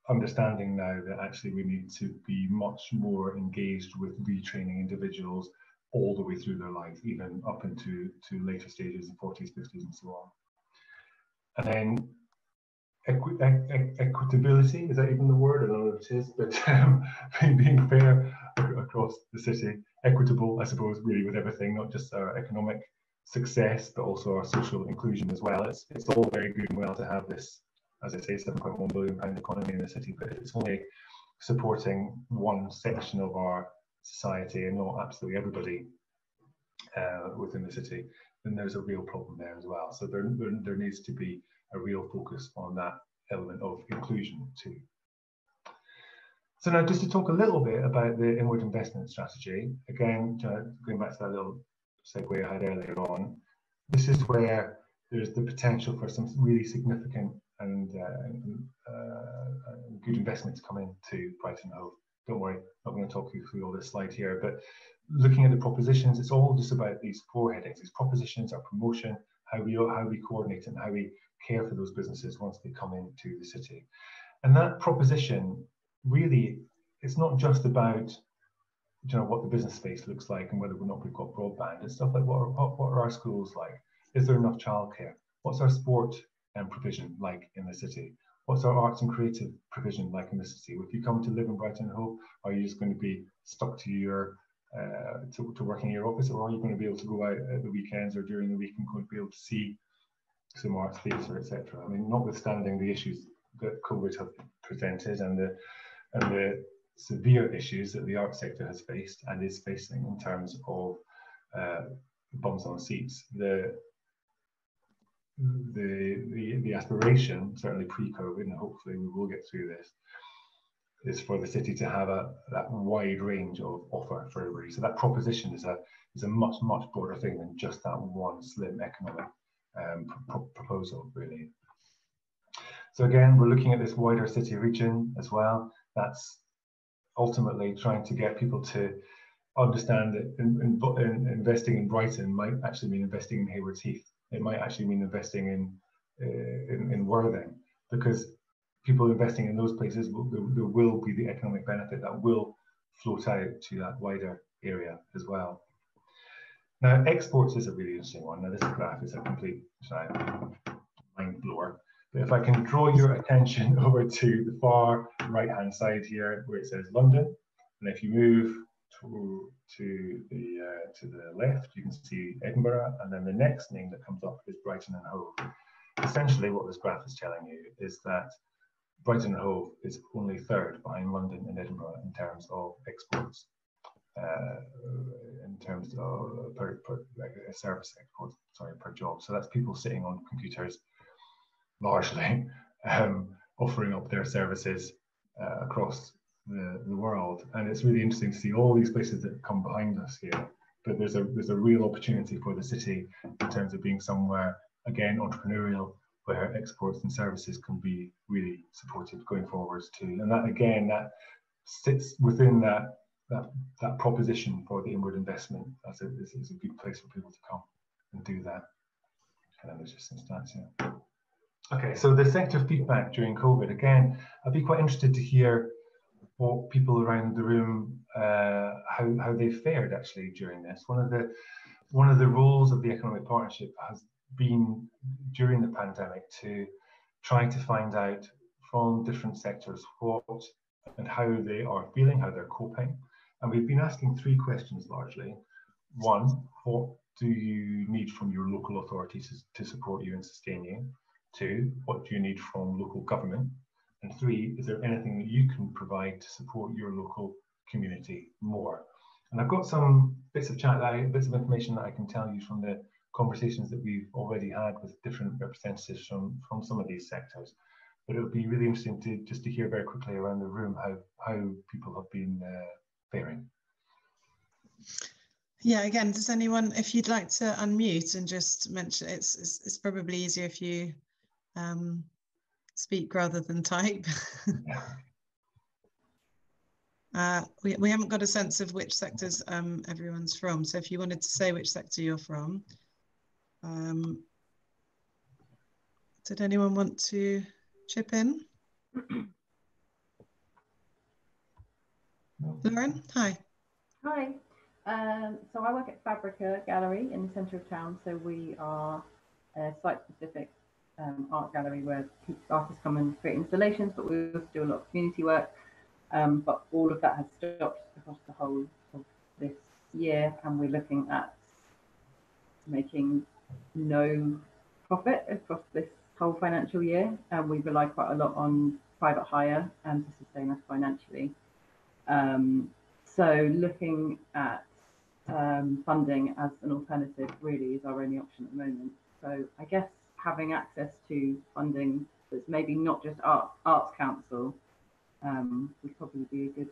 understanding now that actually we need to be much more engaged with retraining individuals all the way through their life, even up into to later stages the 40s, 50s, and so on. And then equi equitability, is that even the word? I don't know if it is, but um, being fair across the city, equitable, I suppose, really with everything, not just our economic success, but also our social inclusion as well. It's, it's all very good and well to have this as I say, 7.1 billion pound economy in the city, but it's only supporting one section of our society and not absolutely everybody uh, within the city, then there's a real problem there as well. So there, there needs to be a real focus on that element of inclusion too. So now just to talk a little bit about the inward investment strategy, again, going back to that little segue I had earlier on, this is where there's the potential for some really significant and uh, uh, good investments come into Brighton Hove. Don't worry, I'm not going to talk you through all this slide here, but looking at the propositions, it's all just about these four headings. These propositions are promotion, how we how we coordinate and how we care for those businesses once they come into the city. And that proposition really, it's not just about you know what the business space looks like and whether or not we've got broadband. It's stuff like what are, what are our schools like? Is there enough childcare? What's our sport and provision like in the city? What's our arts and creative provision like in the city? If you come to live in Brighton Hove, are you just going to be stuck to your uh, to, to working in your office, or are you going to be able to go out at the weekends or during the week and going to be able to see some arts, theatre, etc.? I mean, notwithstanding the issues that COVID have presented and the and the severe issues that the art sector has faced and is facing in terms of uh, on seats, the the, the, the aspiration, certainly pre-COVID, and hopefully we will get through this, is for the city to have a that wide range of offer for everybody. So that proposition is a is a much much broader thing than just that one slim economic um, pro proposal, really. So again, we're looking at this wider city region as well. That's ultimately trying to get people to understand that in, in, in investing in Brighton might actually mean investing in Hayward Heath it might actually mean investing in uh, in, in Worthing because people investing in those places there, there will be the economic benefit that will float out to that wider area as well. Now, exports is a really interesting one. Now, this graph is a complete mind blower. But if I can draw your attention over to the far right-hand side here, where it says London, and if you move to, to the uh, to the left, you can see Edinburgh, and then the next name that comes up is Brighton and Hove. Essentially, what this graph is telling you is that Brighton and Hove is only third behind London and Edinburgh in terms of exports. Uh, in terms of per, per like a service export, sorry, per job. So that's people sitting on computers largely um, offering up their services uh, across the, the world. And it's really interesting to see all these places that come behind us here. But there's a there's a real opportunity for the city in terms of being somewhere again entrepreneurial where exports and services can be really supported going forwards too. And that again that sits within that that that proposition for the inward investment as a, is, is a good place for people to come and do that. And then there's just some stats here. Okay, so the sector feedback during COVID, again, I'd be quite interested to hear what people around the room, uh, how, how they fared actually during this. One of the one of the roles of the economic partnership has been during the pandemic to try to find out from different sectors what and how they are feeling, how they're coping. And we've been asking three questions largely. One, what do you need from your local authorities to support you and sustain you? Two, what do you need from local government? And three, is there anything that you can provide to support your local community more? And I've got some bits of chat, I, bits of information that I can tell you from the conversations that we've already had with different representatives from, from some of these sectors. But it would be really interesting to just to hear very quickly around the room how, how people have been uh, faring. Yeah, again, does anyone, if you'd like to unmute and just mention, it's, it's, it's probably easier if you um, speak rather than type. uh, we, we haven't got a sense of which sectors um, everyone's from. So if you wanted to say which sector you're from. Um, did anyone want to chip in? Lauren, hi. Hi. Um, so I work at Fabrica Gallery in the centre of town. So we are a site-specific um, art gallery where artists come and create installations, but we also do a lot of community work. Um, but all of that has stopped across the whole of this year, and we're looking at making no profit across this whole financial year. And we rely quite a lot on private hire and to sustain us financially. Um, so looking at um, funding as an alternative really is our only option at the moment. So I guess having access to funding that's maybe not just art, Arts Council um, would probably be a good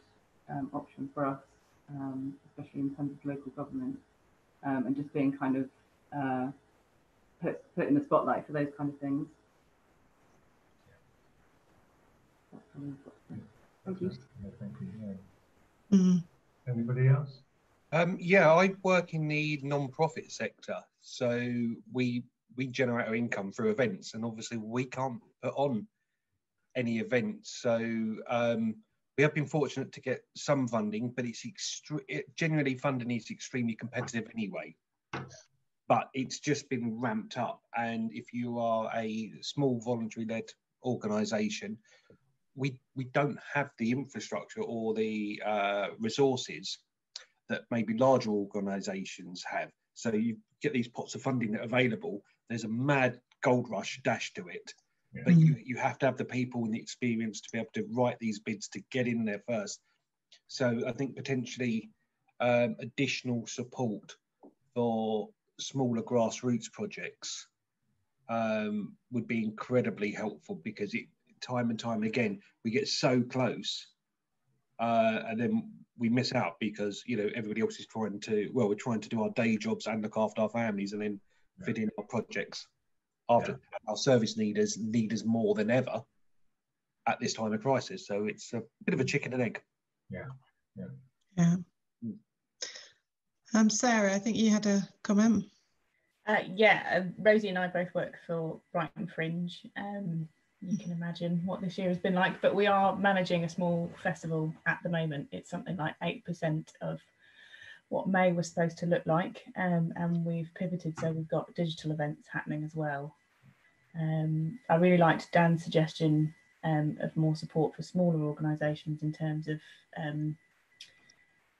um, option for us, um, especially in terms of local government, um, and just being kind of uh, put, put in the spotlight for those kind of things. Thank you. Thank you. Mm. Anybody else? Um, yeah, I work in the non-profit sector, so we we generate our income through events, and obviously we can't put on any events. So um, we have been fortunate to get some funding, but it's extre- it, generally funding is extremely competitive anyway. But it's just been ramped up, and if you are a small voluntary-led organisation, we we don't have the infrastructure or the uh, resources that maybe larger organisations have. So you get these pots of funding that are available, there's a mad gold rush dash to it. Yeah. But you, you have to have the people and the experience to be able to write these bids to get in there first. So I think potentially um, additional support for smaller grassroots projects um, would be incredibly helpful because it time and time again we get so close uh, and then we miss out because you know everybody else is trying to well we're trying to do our day jobs and look after our families and then fit in our projects after yeah. our service leaders need us more than ever at this time of crisis. So it's a bit of a chicken and egg. Yeah. Yeah. Yeah. Hmm. Um, Sarah, I think you had a comment. Uh, yeah, uh, Rosie and I both work for Brighton Fringe. Um, you can imagine what this year has been like, but we are managing a small festival at the moment. It's something like 8% of what May was supposed to look like, um, and we've pivoted so we've got digital events happening as well. Um, I really liked Dan's suggestion um, of more support for smaller organisations in terms of um,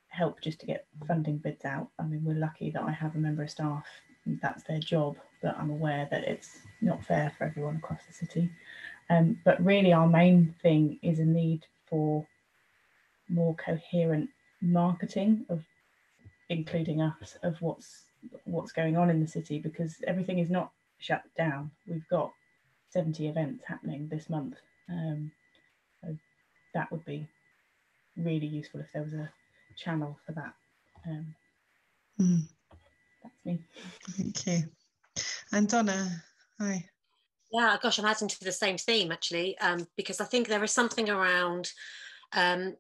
help just to get funding bids out. I mean, we're lucky that I have a member of staff, that's their job, but I'm aware that it's not fair for everyone across the city. Um, but really, our main thing is a need for more coherent marketing of including us of what's what's going on in the city because everything is not shut down. We've got 70 events happening this month. Um, so that would be really useful if there was a channel for that. Um, mm. That's me. Thank you. And Donna, hi. Yeah, gosh, I'm adding to the same theme actually, um, because I think there is something around, um,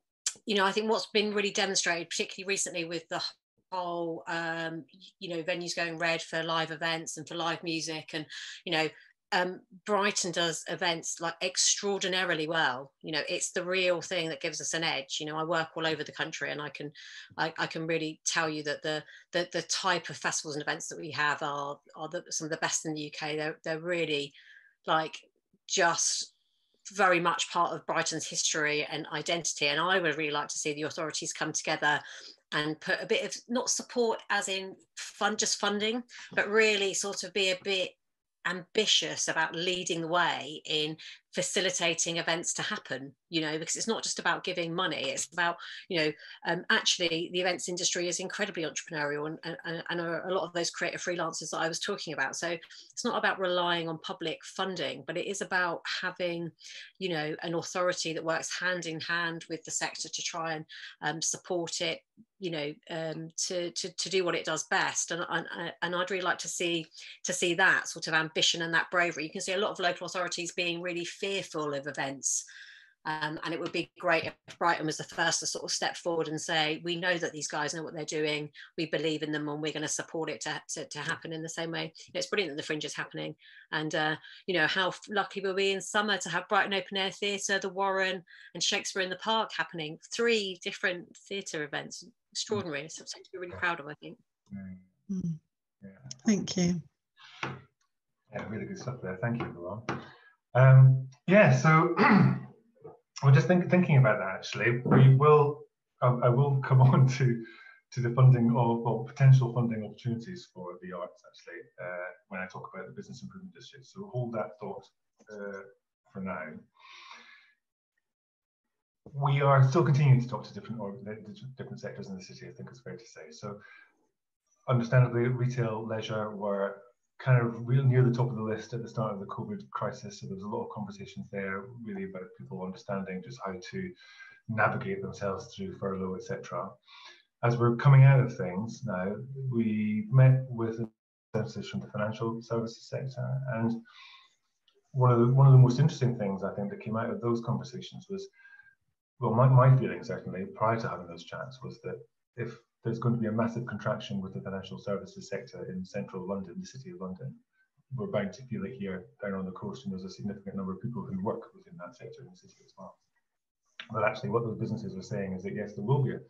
you know, I think what's been really demonstrated, particularly recently with the whole, um, you know, venues going red for live events and for live music, and you know, um, Brighton does events like extraordinarily well. You know, it's the real thing that gives us an edge. You know, I work all over the country, and I can, I, I can really tell you that the, the the type of festivals and events that we have are are the, some of the best in the UK. They're they're really like just very much part of Brighton's history and identity. And I would really like to see the authorities come together and put a bit of not support as in fund just funding, but really sort of be a bit ambitious about leading the way in facilitating events to happen you know because it's not just about giving money it's about you know um, actually the events industry is incredibly entrepreneurial and, and, and a lot of those creative freelancers that i was talking about. So it's not about relying on public funding but it is about having you know an authority that works hand in hand with the sector to try and um, support it you know um, to, to to do what it does best. And, and and I'd really like to see to see that sort of ambition and that bravery. You can see a lot of local authorities being really fearful of events. Um, and it would be great if Brighton was the first to sort of step forward and say, we know that these guys know what they're doing, we believe in them, and we're going to support it to, to, to happen in the same way. You know, it's brilliant that the Fringe is happening. And, uh, you know, how lucky were we'll in summer to have Brighton Open Air Theatre, the Warren, and Shakespeare in the Park happening. Three different theatre events. Extraordinary. It's something to be really proud of, I think. Mm. Yeah. Thank you. Yeah, really good stuff there. Thank you, everyone. Um, yeah, so we're just think, thinking about that actually. We will, I, I will come on to to the funding or potential funding opportunities for the arts actually uh, when I talk about the business improvement district. So hold that thought uh, for now. We are still continuing to talk to different different sectors in the city. I think it's fair to say. So, understandably, retail, leisure were kind of real near the top of the list at the start of the COVID crisis. So there was a lot of conversations there, really about people understanding just how to navigate themselves through furlough, etc. As we're coming out of things now, we met with representatives from the financial services sector, and one of the one of the most interesting things I think that came out of those conversations was, well, my, my feeling certainly prior to having those chats was that if there's going to be a massive contraction with the financial services sector in central London, the city of London. We're bound to feel it here down on the coast, and there's a significant number of people who work within that sector in the city as well. But actually, what those businesses are saying is that yes, there will be a,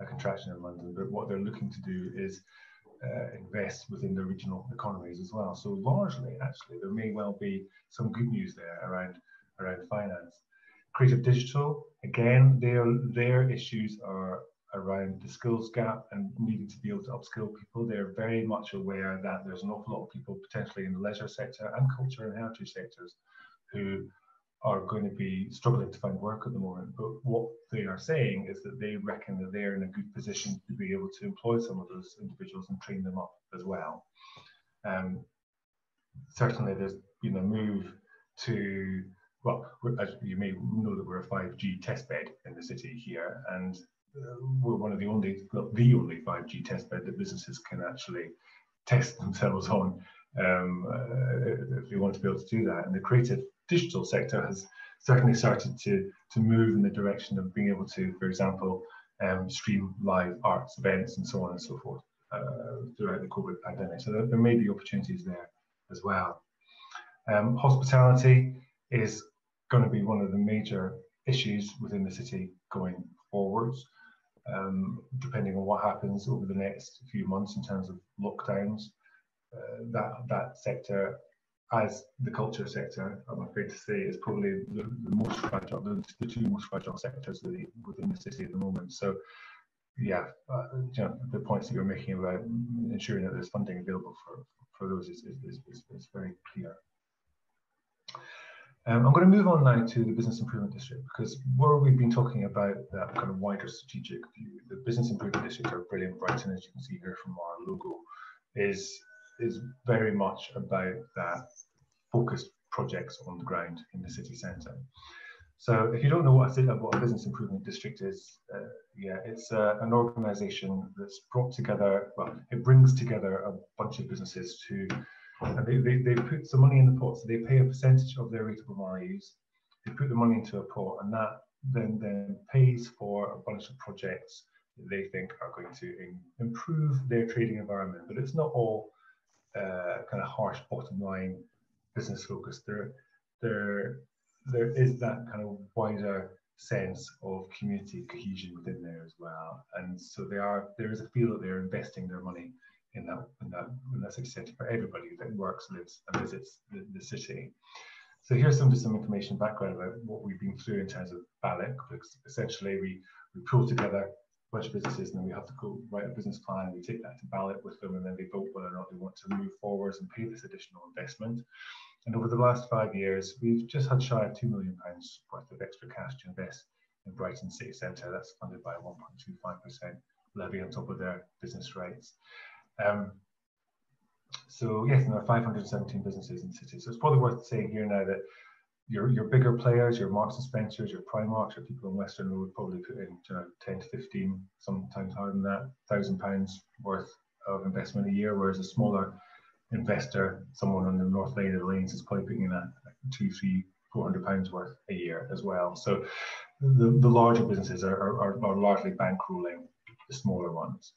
a contraction in London, but what they're looking to do is uh, invest within the regional economies as well. So largely, actually, there may well be some good news there around around finance. Creative digital, again, their their issues are around the skills gap and needing to be able to upskill people. They're very much aware that there's an awful lot of people potentially in the leisure sector and culture and heritage sectors who are going to be struggling to find work at the moment. But what they are saying is that they reckon that they're in a good position to be able to employ some of those individuals and train them up as well. Um, certainly, there's been a move to well, as you may know that we're a 5G test bed in the city here, and we're one of the only, well, the only 5G test bed that businesses can actually test themselves on um, uh, if they want to be able to do that. And the creative digital sector has certainly started to, to move in the direction of being able to, for example, um, stream live arts events and so on and so forth uh, throughout the COVID pandemic. So there, there, may be opportunities there as well. Um, hospitality is going to be one of the major issues within the city going forwards um, depending on what happens over the next few months in terms of lockdowns. Uh, that that sector, as the culture sector, I'm afraid to say, is probably the, the most fragile, the, the, two most fragile sectors within the city at the moment. So, yeah, uh, you know, the points that you're making about ensuring that there's funding available for, for those is, is, is, is very clear. Um, I'm going to move on now to the business improvement district because where we've been talking about that kind of wider strategic view, the business improvement district are brilliant Brighton, as you can see here from our logo, is is very much about that focused projects on the ground in the city centre. So if you don't know what a, what a business improvement district is, uh, yeah, it's uh, an organisation that's brought together, well, it brings together a bunch of businesses to and they, they, they put some money in the pot, so they pay a percentage of their rateable values. They put the money into a pot, and that then then pays for a bunch of projects that they think are going to in, improve their trading environment. But it's not all uh, kind of harsh bottom line business focused. There, there, there is that kind of wider sense of community cohesion within there as well. And so they are there is a feel that they're investing their money in that in that in that for everybody that works, lives, and visits the, the city. So here's some some information background about what we've been through in terms of BALIC. Because essentially, we we pull together a bunch of businesses, and then we have to go write a business plan. and We take that to BALIC with them, and then they vote whether or not they want to move forwards and pay this additional investment. And over the last five years, we've just had shy of two million pounds worth of extra cash to invest in Brighton City Centre. That's funded by a 1.25% levy on top of their business rates. Um, so yes, there are 517 businesses in city. So it's probably worth saying here now that your your bigger players, your Marks and Spencers, your Primarks, your people in Western Road probably put in you know, 10 to 15, sometimes higher than that, thousand pounds worth of investment a year, whereas a smaller investor, someone on the North Laine of the Lanes, is probably putting in a two, three, four hundred pounds worth a year as well. So the, the larger businesses are, are, are largely bankrolling the smaller ones.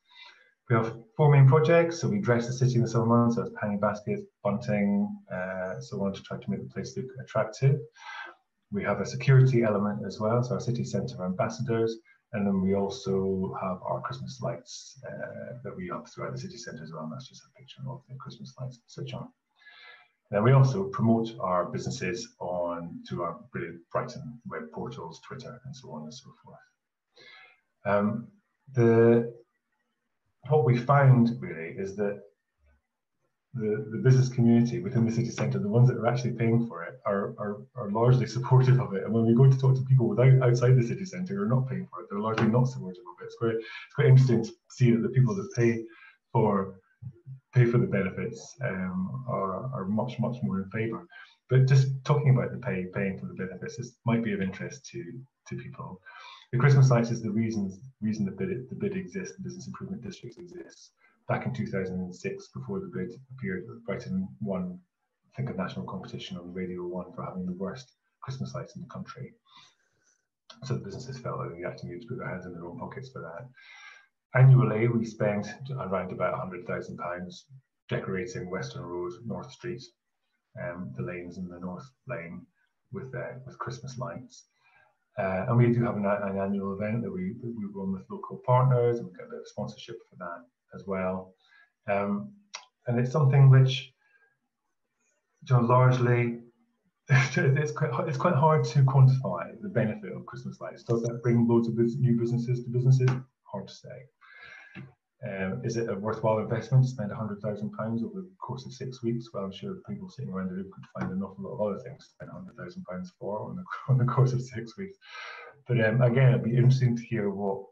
We have four main projects. So we dress the city in the summer months, so it's hanging baskets, bunting, uh, so on to try to make the place look attractive. We have a security element as well, so our city centre ambassadors, and then we also have our Christmas lights uh, that we have throughout the city centre as well. And that's just a picture of the Christmas lights switch on. Then we also promote our businesses on to our brilliant Brighton web portals, Twitter, and so on and so forth. Um, the what we found really is that the, the business community within the city centre, the ones that are actually paying for it, are, are, are largely supportive of it. And when we go to talk to people without outside the city centre who are not paying for it, they're largely not supportive of it. It's quite it's quite interesting to see that the people that pay for pay for the benefits um, are, are much much more in favour. But just talking about the pay paying for the benefits is, might be of interest to to people. The Christmas lights is the reason reason the bid the bid exists, the business improvement districts exists. Back in 2006, before the bid appeared, Brighton won, I think, a national competition on Radio One for having the worst Christmas lights in the country. So the businesses felt like they actually needed to put their hands in their own pockets for that. Annually, we spent around about £100,000 decorating Western Road, North Street, um, the lanes in the North Laine with uh, with Christmas lights. Uh, and we do have an, an, annual event that we, that we run with local partners and we get a bit of sponsorship for that as well. Um, and it's something which, you know, largely, it's quite, it's quite hard to quantify the benefit of Christmas lights. Does that bring loads of new businesses to businesses? Hard to say. Um, is it a worthwhile investment to spend £100,000 over the course of six weeks? Well, I'm sure people sitting around the room could find an awful lot of other things to spend £100,000 for on the, on the course of six weeks. But um, again, it'd be interesting to hear what,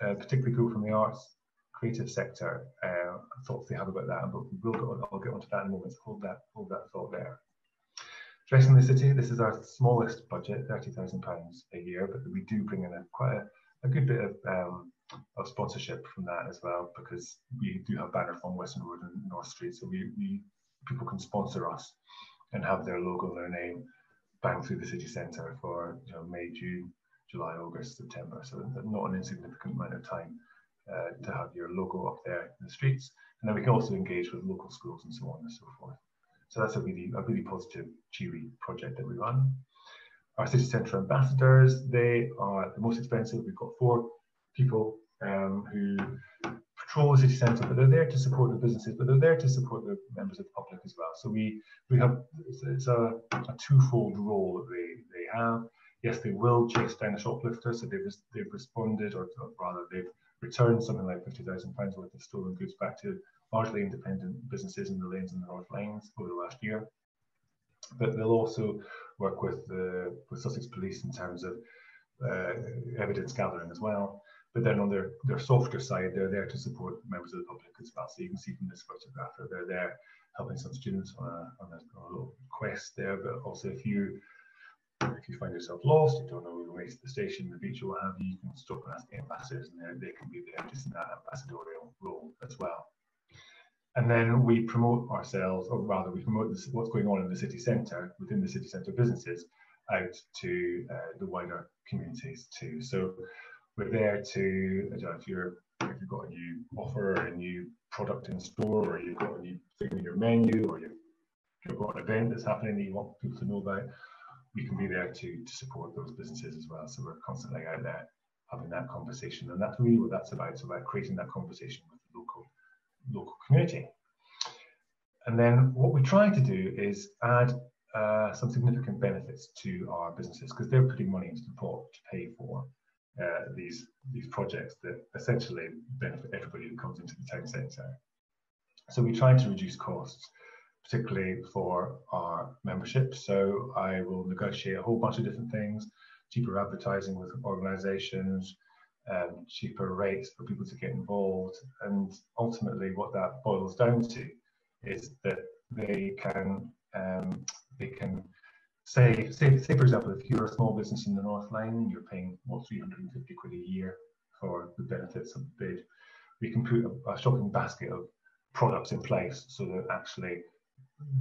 uh, particularly people from the arts creative sector, uh, thoughts they have about that. But we'll go, I'll get onto that in a moment. Hold that, hold that thought there. Dressing the City, this is our smallest budget, £30,000 a year, but we do bring in a, quite a, a good bit of um, of sponsorship from that as well because we do have banner from Western Road and North Street, so we, we people can sponsor us and have their logo and their name bang through the city centre for you know, May, June, July, August, September. So not an insignificant amount of time uh, to have your logo up there in the streets. And then we can also engage with local schools and so on and so forth. So that's a really a really positive, cheery project that we run. Our city centre ambassadors, they are the most expensive. We've got four people um, who patrol the city centre, but they're there to support the businesses, but they're there to support the members of the public as well. So we we have it's, a, a, twofold role that they, they have. Yes, they will chase down a shoplifter, so they've they've responded, or, or rather they've returned something like fifty thousand pounds worth of stolen goods back to largely independent businesses in the lanes and the north lanes over the last year. But they'll also work with the with Sussex Police in terms of uh, evidence gathering as well. But then on their, their softer side, they're there to support members of the public as well. So you can see from this photograph that they're there helping some students on a, on a, on a little quest there. But also if you if you find yourself lost, you don't know the way to the station, the beach, or what have you, you can stop and ask the ambassadors, and they can be there just in that ambassadorial role as well. And then we promote ourselves, or rather, we promote this, what's going on in the city centre within the city centre businesses out to uh, the wider communities too. So we're there to, if you're if you've got a new offer or a new product in store, or you've got a new thing in your menu, or you've, you've got an event that's happening that you want people to know about, we can be there to, to support those businesses as well. So we're constantly out there having that conversation. And that's really what that's about. It's about creating that conversation with the local local community. And then what we try to do is add uh, some significant benefits to our businesses because they're putting money into the pot to pay for uh, these these projects that essentially benefit everybody who comes into the town centre. So we try to reduce costs particularly for our membership. So I will negotiate a whole bunch of different things, cheaper advertising with organisations, um, cheaper rates for people to get involved. And ultimately what that boils down to is that they can um, they can say, say, say for example, if you're a small business in the North Laine, you're paying what 350 quid a year for the benefits of the bid. We can put a, a shopping basket of products in place so that actually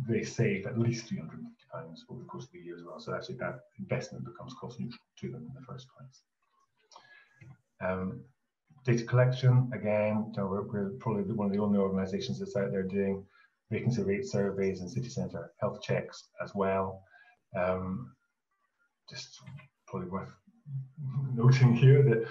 they save at least 350 pounds over the course of the year as well. So actually that investment becomes cost neutral to them in the first place. Um, data collection, again, we're, we're, probably one of the only organisations that's out there doing vacancy rate surveys and city centre health checks as well. Um, just probably worth noting here that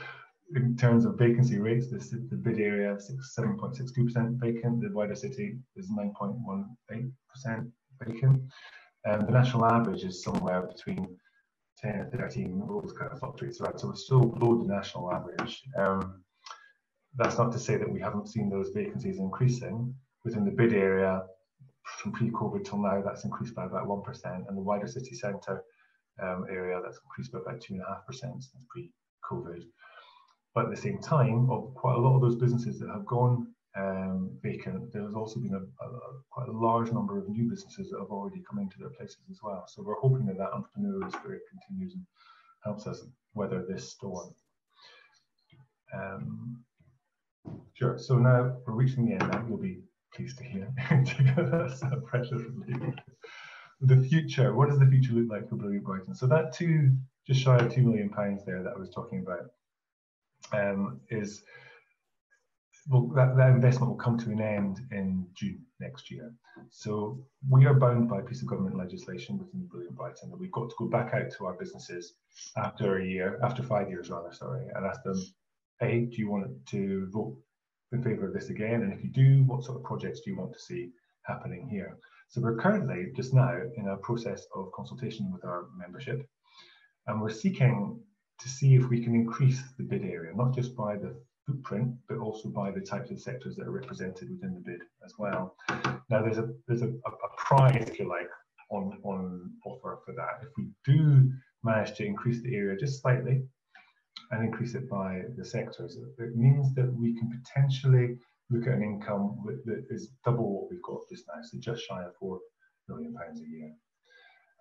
in terms of vacancy rates, this, the bid area is 7.62% vacant, the wider city is 9.18% vacant. Um, the national average is somewhere between 10 and 13, always kind of fluctuates around, so we're still below the national average. Um, that's not to say that we haven't seen those vacancies increasing. Within the bid area, from pre-COVID till now, that's increased by about 1%, and the wider city centre um, area, that's increased by about 2.5% since pre-COVID. But at the same time, of quite a lot of those businesses that have gone um, vacant, there has also been a, a, quite a large number of new businesses that have already come into their places as well. So we're hoping that that entrepreneurial spirit continues and helps us weather this storm. Um, sure. So now we're reaching the end. Now you'll be pleased to hear. That's a precious The future. What does the future look like for Brilliant Brighton? So that two, just shy of two million pounds there that I was talking about um, is well, that, that investment will come to an end in June next year. So we are bound by a piece of government legislation within Brilliant Brighton that we've got to go back out to our businesses after a year, after five years rather, sorry, and ask them, hey, do you want to vote in favour of this again? And if you do, what sort of projects do you want to see happening here? So we're currently just now in a process of consultation with our membership, and we're seeking to see if we can increase the bid area, not just by the footprint, but also by the types of sectors that are represented within the bid as well. Now, there's a there's a, a prize, if you like, on on offer for that. If we do manage to increase the area just slightly and increase it by the sectors, it means that we can potentially look at an income that is double what we've got just now, so just shy of four million pounds a year.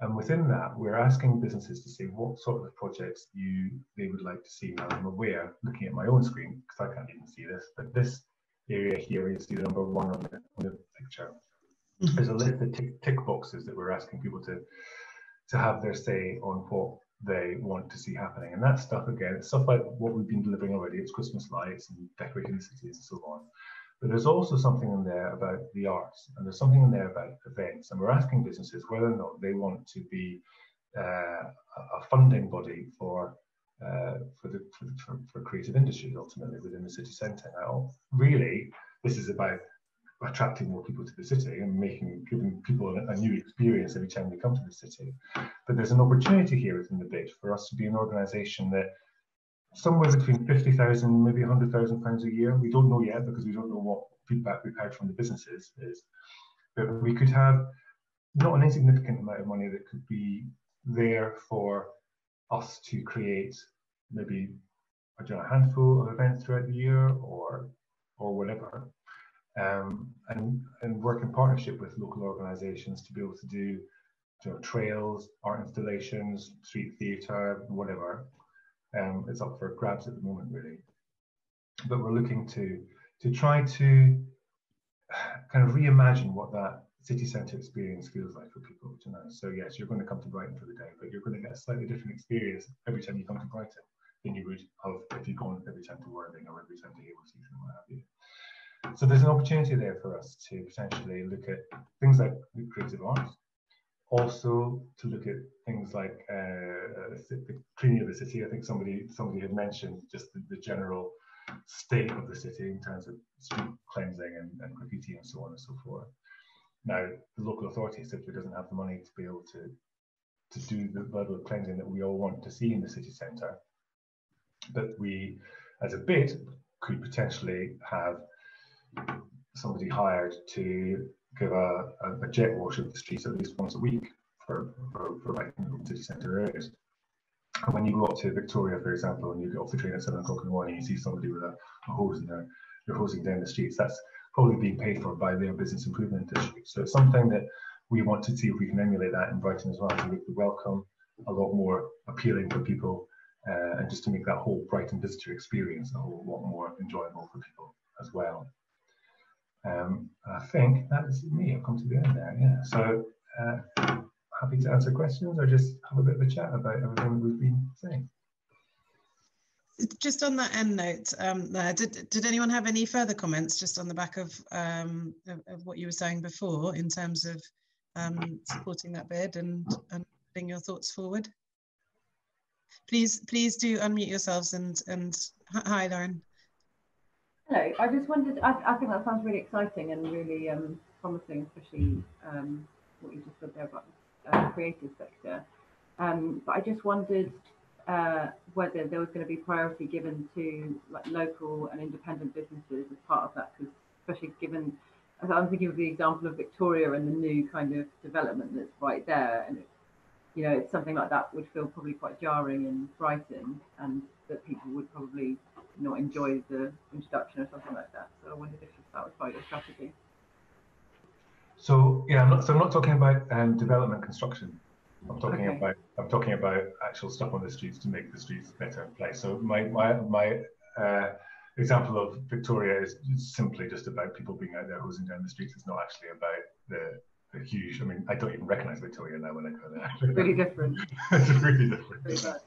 And within that, we're asking businesses to say what sort of projects you they would like to see. Now, I'm aware, looking at my own screen, because I can't even see this, but this area here is the number one on the, on the picture. Mm -hmm. There's a list of tick, tick boxes that we're asking people to to have their say on what they want to see happening. And that stuff, again, it's stuff like what we've been delivering already. It's Christmas lights and decorating the cities and so on. But there's also something in there about the arts, and there's something in there about events. And we're asking businesses whether or not they want to be uh, a funding body for uh, for, the, for, for, creative industries ultimately within the city centre. Now, really, this is about attracting more people to the city and making giving people a, new experience every time they come to the city. But there's an opportunity here within the bid for us to be an organisation that somewhere between 50,000, maybe 100,000 pounds a year. We don't know yet because we don't know what feedback we've had from the businesses is. But we could have not an insignificant amount of money that could be there for us to create maybe a handful of events throughout the year or or whatever um, and, and work in partnership with local organizations to be able to do you know, trails, art installations, street theatre, whatever. Um, it's up for grabs at the moment, really. But we're looking to to try to kind of reimagine what that city centre experience feels like for people. You know, so yes, you're going to come to Brighton for the day, but you're going to get a slightly different experience every time you come to Brighton than you would have if you go every time to Worthing or every time to Hayward or what have you. So there's an opportunity there for us to potentially look at things like creative arts, also to look at things like uh, the cleaning of the city. I think somebody somebody had mentioned just the, the, general state of the city in terms of street cleansing and, and, graffiti and so on and so forth. Now, the local authority simply doesn't have the money to be able to to do the level of cleansing that we all want to see in the city centre. But we, as a bid, could potentially have somebody hired to give a, a, a, jet wash of the streets at least once a week for, for, for like city centre areas. And when you go up to Victoria, for example, and you get off the train at seven o'clock in the morning, you see somebody with a, a hose and they're, they're hosing down the streets. That's probably being paid for by their business improvement district. So it's something that we want to see if we can emulate that in Brighton as well to make the welcome a lot more appealing for people uh, and just to make that whole Brighton visitor experience a whole lot more enjoyable for people as well. Um, I think that is me. I've come to the end there. Yeah. So uh, happy to answer questions or just have a bit of a chat about everything we've been saying. Just on that end note, um, there, did, did anyone have any further comments just on the back of, um, of, of, what you were saying before in terms of um, supporting that bid and, and putting your thoughts forward? Please, please do unmute yourselves and, and hi, Lauren. Hello, I just wondered, I, I think that sounds really exciting and really um, promising, especially um, what you just said there about the uh, creative sector. Um, but I just wondered uh, whether there was going to be priority given to like local and independent businesses as part of that, because especially given, as I'm thinking of the example of Victoria and the new kind of development that's right there, and it, you know, it's something like that would feel probably quite jarring in Brighton, and that people would probably not enjoy the introduction or something like that. So I wondered if that was part of your strategy. So yeah, I'm not, so I'm not talking about um, development construction. I'm talking okay. about I'm talking about actual stuff on the streets to make the streets a better place. So my my my uh, example of Victoria is simply just about people being out there hosing down the streets. It's not actually about the the huge. I mean, I don't even recognise Victoria now when I go there. really different. it's really different.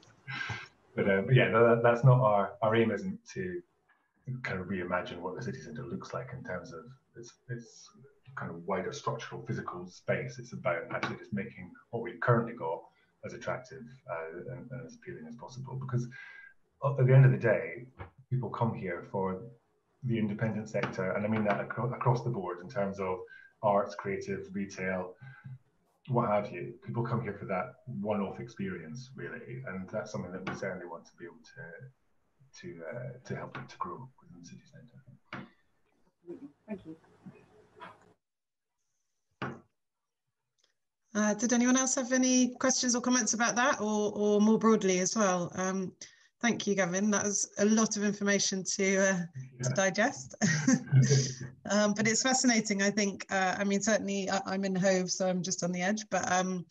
But, but yeah, that, that's not our our aim. Isn't to kind of reimagine what the city centre looks like in terms of its its kind of wider structural physical space. It's about actually just making what we've currently got as attractive uh, and, and as appealing as possible. Because at the end of the day, people come here for the independent sector, and I mean that across the board in terms of arts, creative, retail, what have you. People come here for that one-off experience, really, and that's something that we certainly want to be able to to uh, to help them to grow within the city centre. Thank you. Uh, did anyone else have any questions or comments about that or, or more broadly as well? Um, thank you, Gavin. That was a lot of information to, uh, yeah. to digest. um, but it's fascinating, I think. Uh, I mean, certainly I, am in Hove, so I'm just on the edge, but um,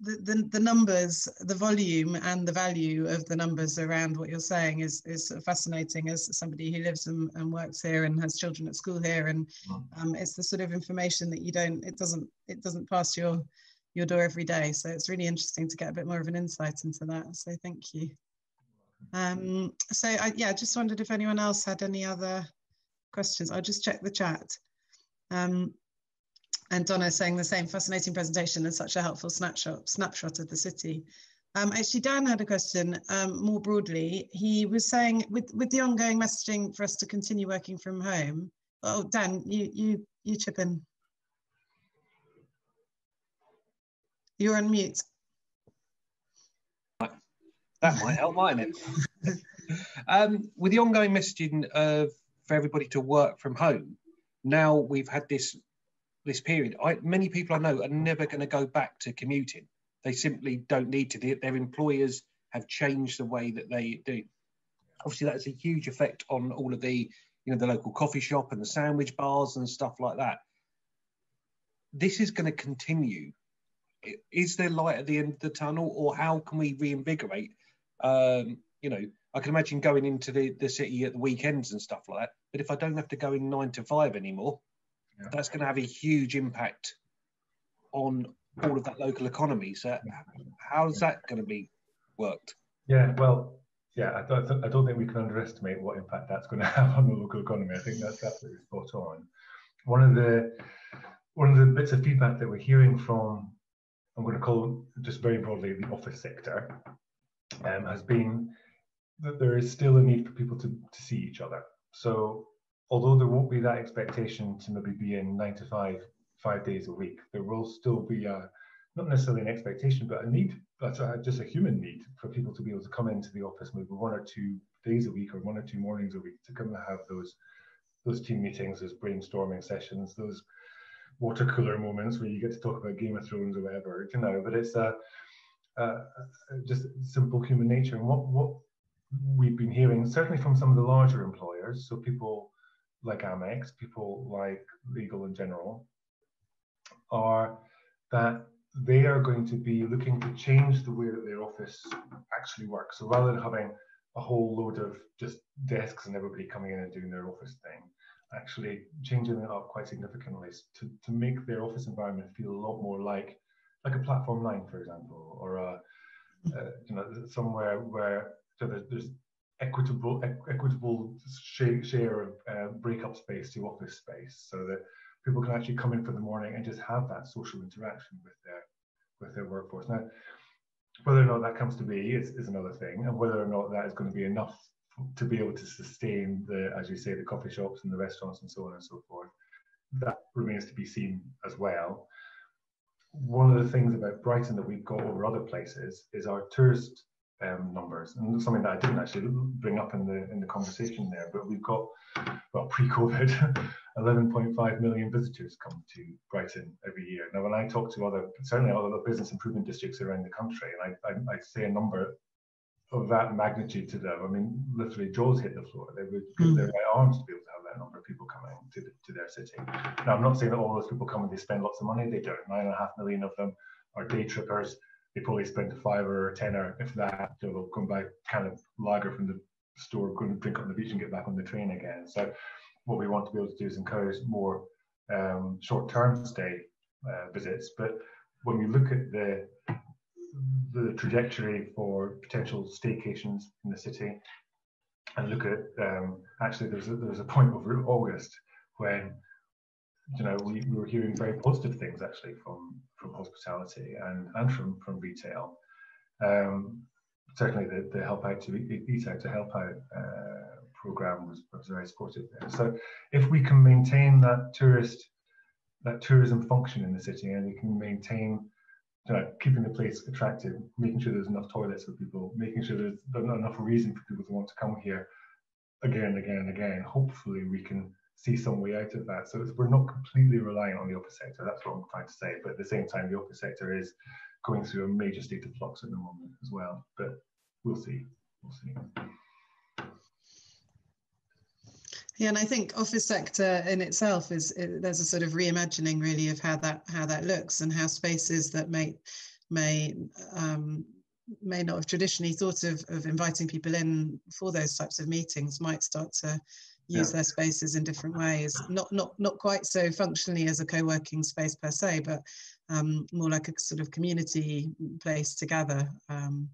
the, the, the, numbers, the volume and the value of the numbers around what you're saying is, is fascinating as somebody who lives and, and works here and has children at school here. And mm. um, it's the sort of information that you don't, it doesn't, it doesn't pass your, your door every day. So it's really interesting to get a bit more of an insight into that. So thank you. Um, so I, yeah, I just wondered if anyone else had any other questions. I'll just check the chat. Um, and Donna saying the same fascinating presentation and such a helpful snapshot snapshot of the city. Um, actually, Dan had a question um, more broadly. He was saying with, with the ongoing messaging for us to continue working from home. Oh, Dan, you you you chip in. You're on mute. That might help, mightn't it? um, with the ongoing messaging of for everybody to work from home, now we've had this this period, I, many people I know are never going to go back to commuting. They simply don't need to. Their employers have changed the way that they do. Obviously, that's a huge effect on all of the, you know, the local coffee shop and the sandwich bars and stuff like that. This is going to continue. Is there light at the end of the tunnel, or how can we reinvigorate? Um, you know, I can imagine going into the, the city at the weekends and stuff like that. But if I don't have to go in nine to five anymore, yeah. that's going to have a huge impact on all of that local economy. So, how's that going to be worked? Yeah, well, yeah, I don't, I don't think we can underestimate what impact that's going to have on the local economy. I think that's absolutely spot on. One of the one of the bits of feedback that we're hearing from, I'm going to call just very broadly the office sector, um, has been that there is still a need for people to, to see each other. So although there won't be that expectation to maybe be in nine to five, five days a week, there will still be a, not necessarily an expectation, but a need, that's a, just a human need for people to be able to come into the office maybe one or two days a week or one or two mornings a week to come and have those those team meetings, those brainstorming sessions, those water cooler moments where you get to talk about Game of Thrones or whatever, you know. But it's a, just simple human nature. And what what we've been hearing, certainly from some of the larger employers, so people like Amex, people like Legal & General, are that they are going to be looking to change the way that their office actually works. So rather than having a whole load of just desks and everybody coming in and doing their office thing, actually changing it up quite significantly to, to make their office environment feel a lot more like like a platform line, for example, or a, uh, you know somewhere where so there's, there's equitable equitable share, share of uh, breakup space to office space, so that people can actually come in for the morning and just have that social interaction with their with their workforce. Now, whether or not that comes to be is, is another thing, and whether or not that is going to be enough to be able to sustain the, as you say, the coffee shops and the restaurants and so on and so forth. That remains to be seen as well. One of the things about Brighton that we've got over other places is our tourist um, numbers, and something that I didn't actually bring up in the in the conversation there. But we've got, well, pre-COVID, 11.5 million visitors come to Brighton every year. Now, when I talk to other, certainly other business improvement districts around the country, and I, I, I say a number of that magnitude to them, I mean, literally jaws hit the floor. They would give mm. their right arms to be able to have that number of people coming to, the, to their city. Now, I'm not saying that all those people come and they spend lots of money. They don't. Nine and a half million of them are day trippers they probably spend a five or a tenner, if that, they'll come back kind of lager from the store, go and drink on the beach and get back on the train again. So what we want to be able to do is encourage more um, short-term stay uh, visits. But when we look at the the trajectory for potential staycations in the city, and look at um, actually there's a, there's a point over August when you know, we, we were hearing very positive things actually from from hospitality and and from from retail. Um, certainly, the, the help out to eat out to help out uh, program was, was very supportive there. So, if we can maintain that tourist that tourism function in the city, and we can maintain you know, keeping the place attractive, making sure there's enough toilets for people, making sure there's enough reason for people to want to come here again and again and again. Hopefully, we can see some way out of that. So we're not completely relying on the office sector. That's what I'm trying to say. But at the same time, the office sector is going through a major state of flux at the moment as well. But we'll see. We'll see. Yeah, and I think office sector in itself is there's a sort of reimagining really of how that how that looks and how spaces that may may um, may not have traditionally thought of, of inviting people in for those types of meetings might start to use yeah. their spaces in different ways not not not quite so functionally as a co-working space per se but um, more like a sort of community place to gather um,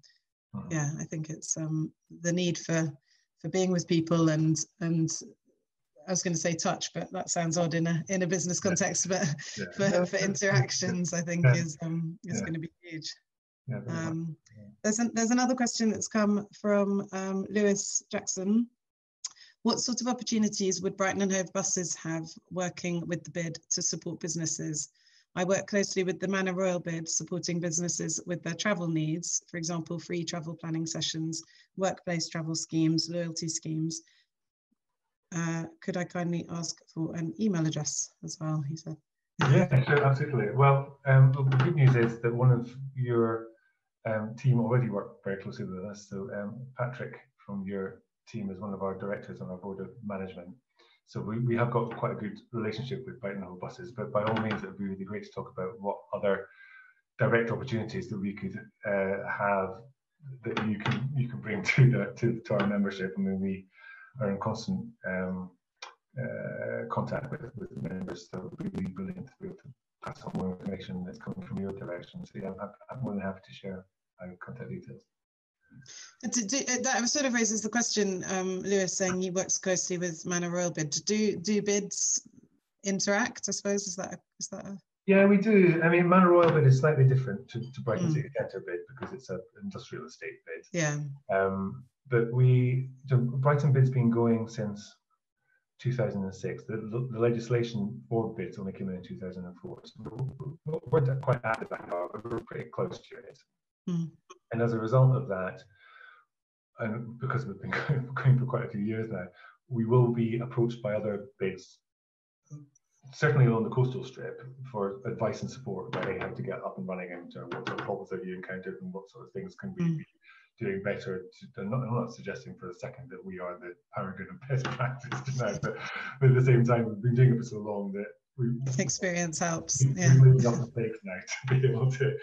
mm-hmm. yeah i think it's um, the need for for being with people and and I was going to say touch, but that sounds odd in a in a business context. But yeah. for, for interactions, I think yeah. is um, is yeah. going to be huge. Um, there's an, there's another question that's come from um, Lewis Jackson, what sort of opportunities would Brighton and Hove buses have working with the bid to support businesses? I work closely with the Manor Royal bid, supporting businesses with their travel needs, for example, free travel planning sessions, workplace travel schemes, loyalty schemes. Uh, could I kindly ask for an email address as well, he said. Yeah, sure, absolutely. Well, um, the good news is that one of your um, team already work very closely with us. So um, Patrick from your team is one of our directors on our board of management. So we, we have got quite a good relationship with Brighton Hove buses, but by all means, it would be really great to talk about what other direct opportunities that we could uh, have that you can you can bring to the to, to our membership. I mean, we are in constant um, uh, contact with, with members, so it would be really brilliant to be able to pass on more information that's coming from your direction. So yeah, I'm, I'm more than happy to share our contact details. that sort of raises the question, um, Lewis saying he works closely with Manor Royal Bid. Do do bids interact? I suppose is that a, is that a... Yeah, we do. I mean, Manor Royal bid is slightly different to, to Brighton mm. City Centre bid because it's an industrial estate bid. Yeah. Um, but we, the Brighton bid's been going since 2006. The, the legislation for bids only came in in 2004. So we're, quite active now, but we're pretty close to it. Mm. And as a result of that, and because we've been going for quite a few years now, we will be approached by other bids, certainly along the coastal strip, for advice and support about hey, how to get up and running and uh, what sort of problems have you encountered and what sort of things can we mm. Doing better. To, I'm, not, I'm, not, suggesting for a second that we are the paragon of best practice tonight, but, but at the same time, we've been doing it for so long that we, experience helps. We, yeah. we enough mistakes now to be able to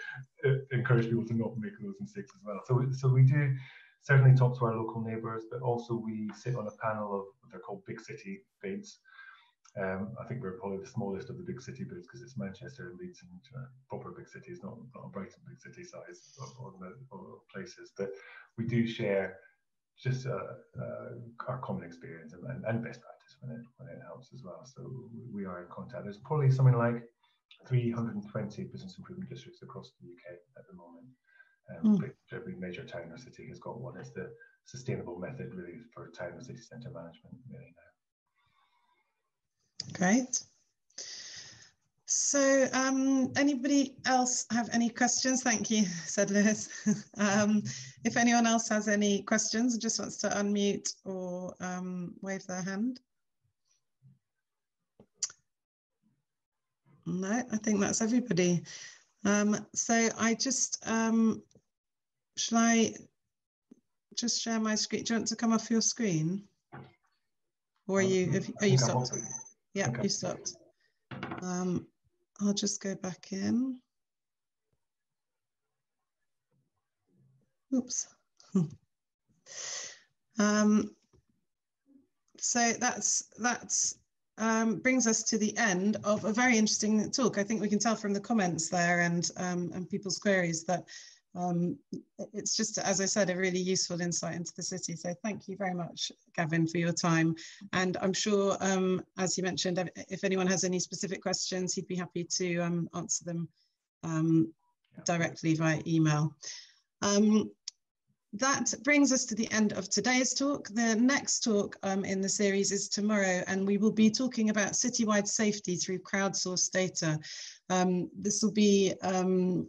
uh, encourage people to not make those mistakes as well. So, so we do certainly talk to our local neighbours, but also we sit on a panel of what they're called big city bids. Um, I think we're probably the smallest of the big city bids because it's Manchester and Leeds and uh, proper big cities, not, not a Brighton big city size or places. But we do share just uh, uh, our common experience and, and, and, best practice when it, when it helps as well. So we are in contact. There's probably something like 320 business improvement districts across the UK at the moment. Um, mm. Every major town or city has got one. It's the sustainable method really for town or city centre management really now. Great. So um, anybody else have any questions? Thank you, said Lewis. um, if anyone else has any questions just wants to unmute or um, wave their hand. No, I think that's everybody. Um, so I just, um, shall I just share my screen? Do you want to come off your screen? Or are you, if, are you stopped? Yeah, okay. you stopped. Um, I'll just go back in. Oops. um, so that's that's um, brings us to the end of a very interesting talk. I think we can tell from the comments there and um, and people's queries that um, it's just, as I said, a really useful insight into the city. So thank you very much, Gavin, for your time. And I'm sure, um, as you mentioned, if anyone has any specific questions, he'd be happy to um, answer them um, directly via email. Um, that brings us to the end of today's talk. The next talk um, in the series is tomorrow, and we will be talking about citywide safety through crowdsourced data. Um, this will be um,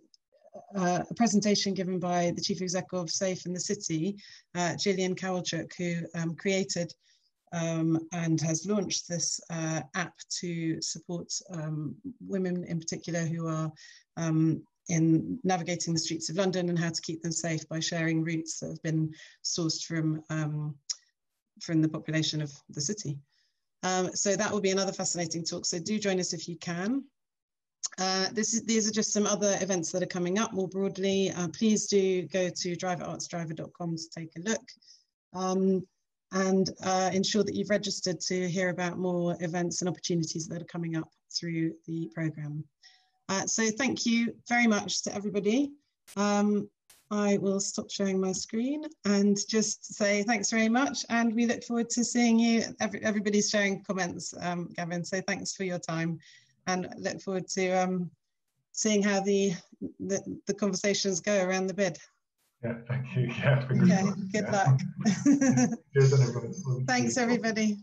uh, a presentation given by the Chief Executive of Safe & the City, uh, Jillian Kowalchuk, who um, created um, and has launched this uh, app to support um, women in particular who are um, in navigating the streets of London and how to keep them safe by sharing routes that have been sourced from, um, from the population of the city. Um, so that will be another fascinating talk. So do join us if you can. Uh, this is, these are just some other events that are coming up more broadly. Uh, please do go to drivaartsdriva.com to take a look um, and uh, ensure that you've registered to hear about more events and opportunities that are coming up through the programme. Uh, so thank you very much to everybody. Um, I will stop sharing my screen and just say thanks very much. And we look forward to seeing you. Every, everybody's sharing comments, um, Gavin. So thanks for your time and look forward to um, seeing how the, the, the conversations go around the bid. Yeah, thank you. Yeah, okay, good yeah. luck. Thanks, everybody.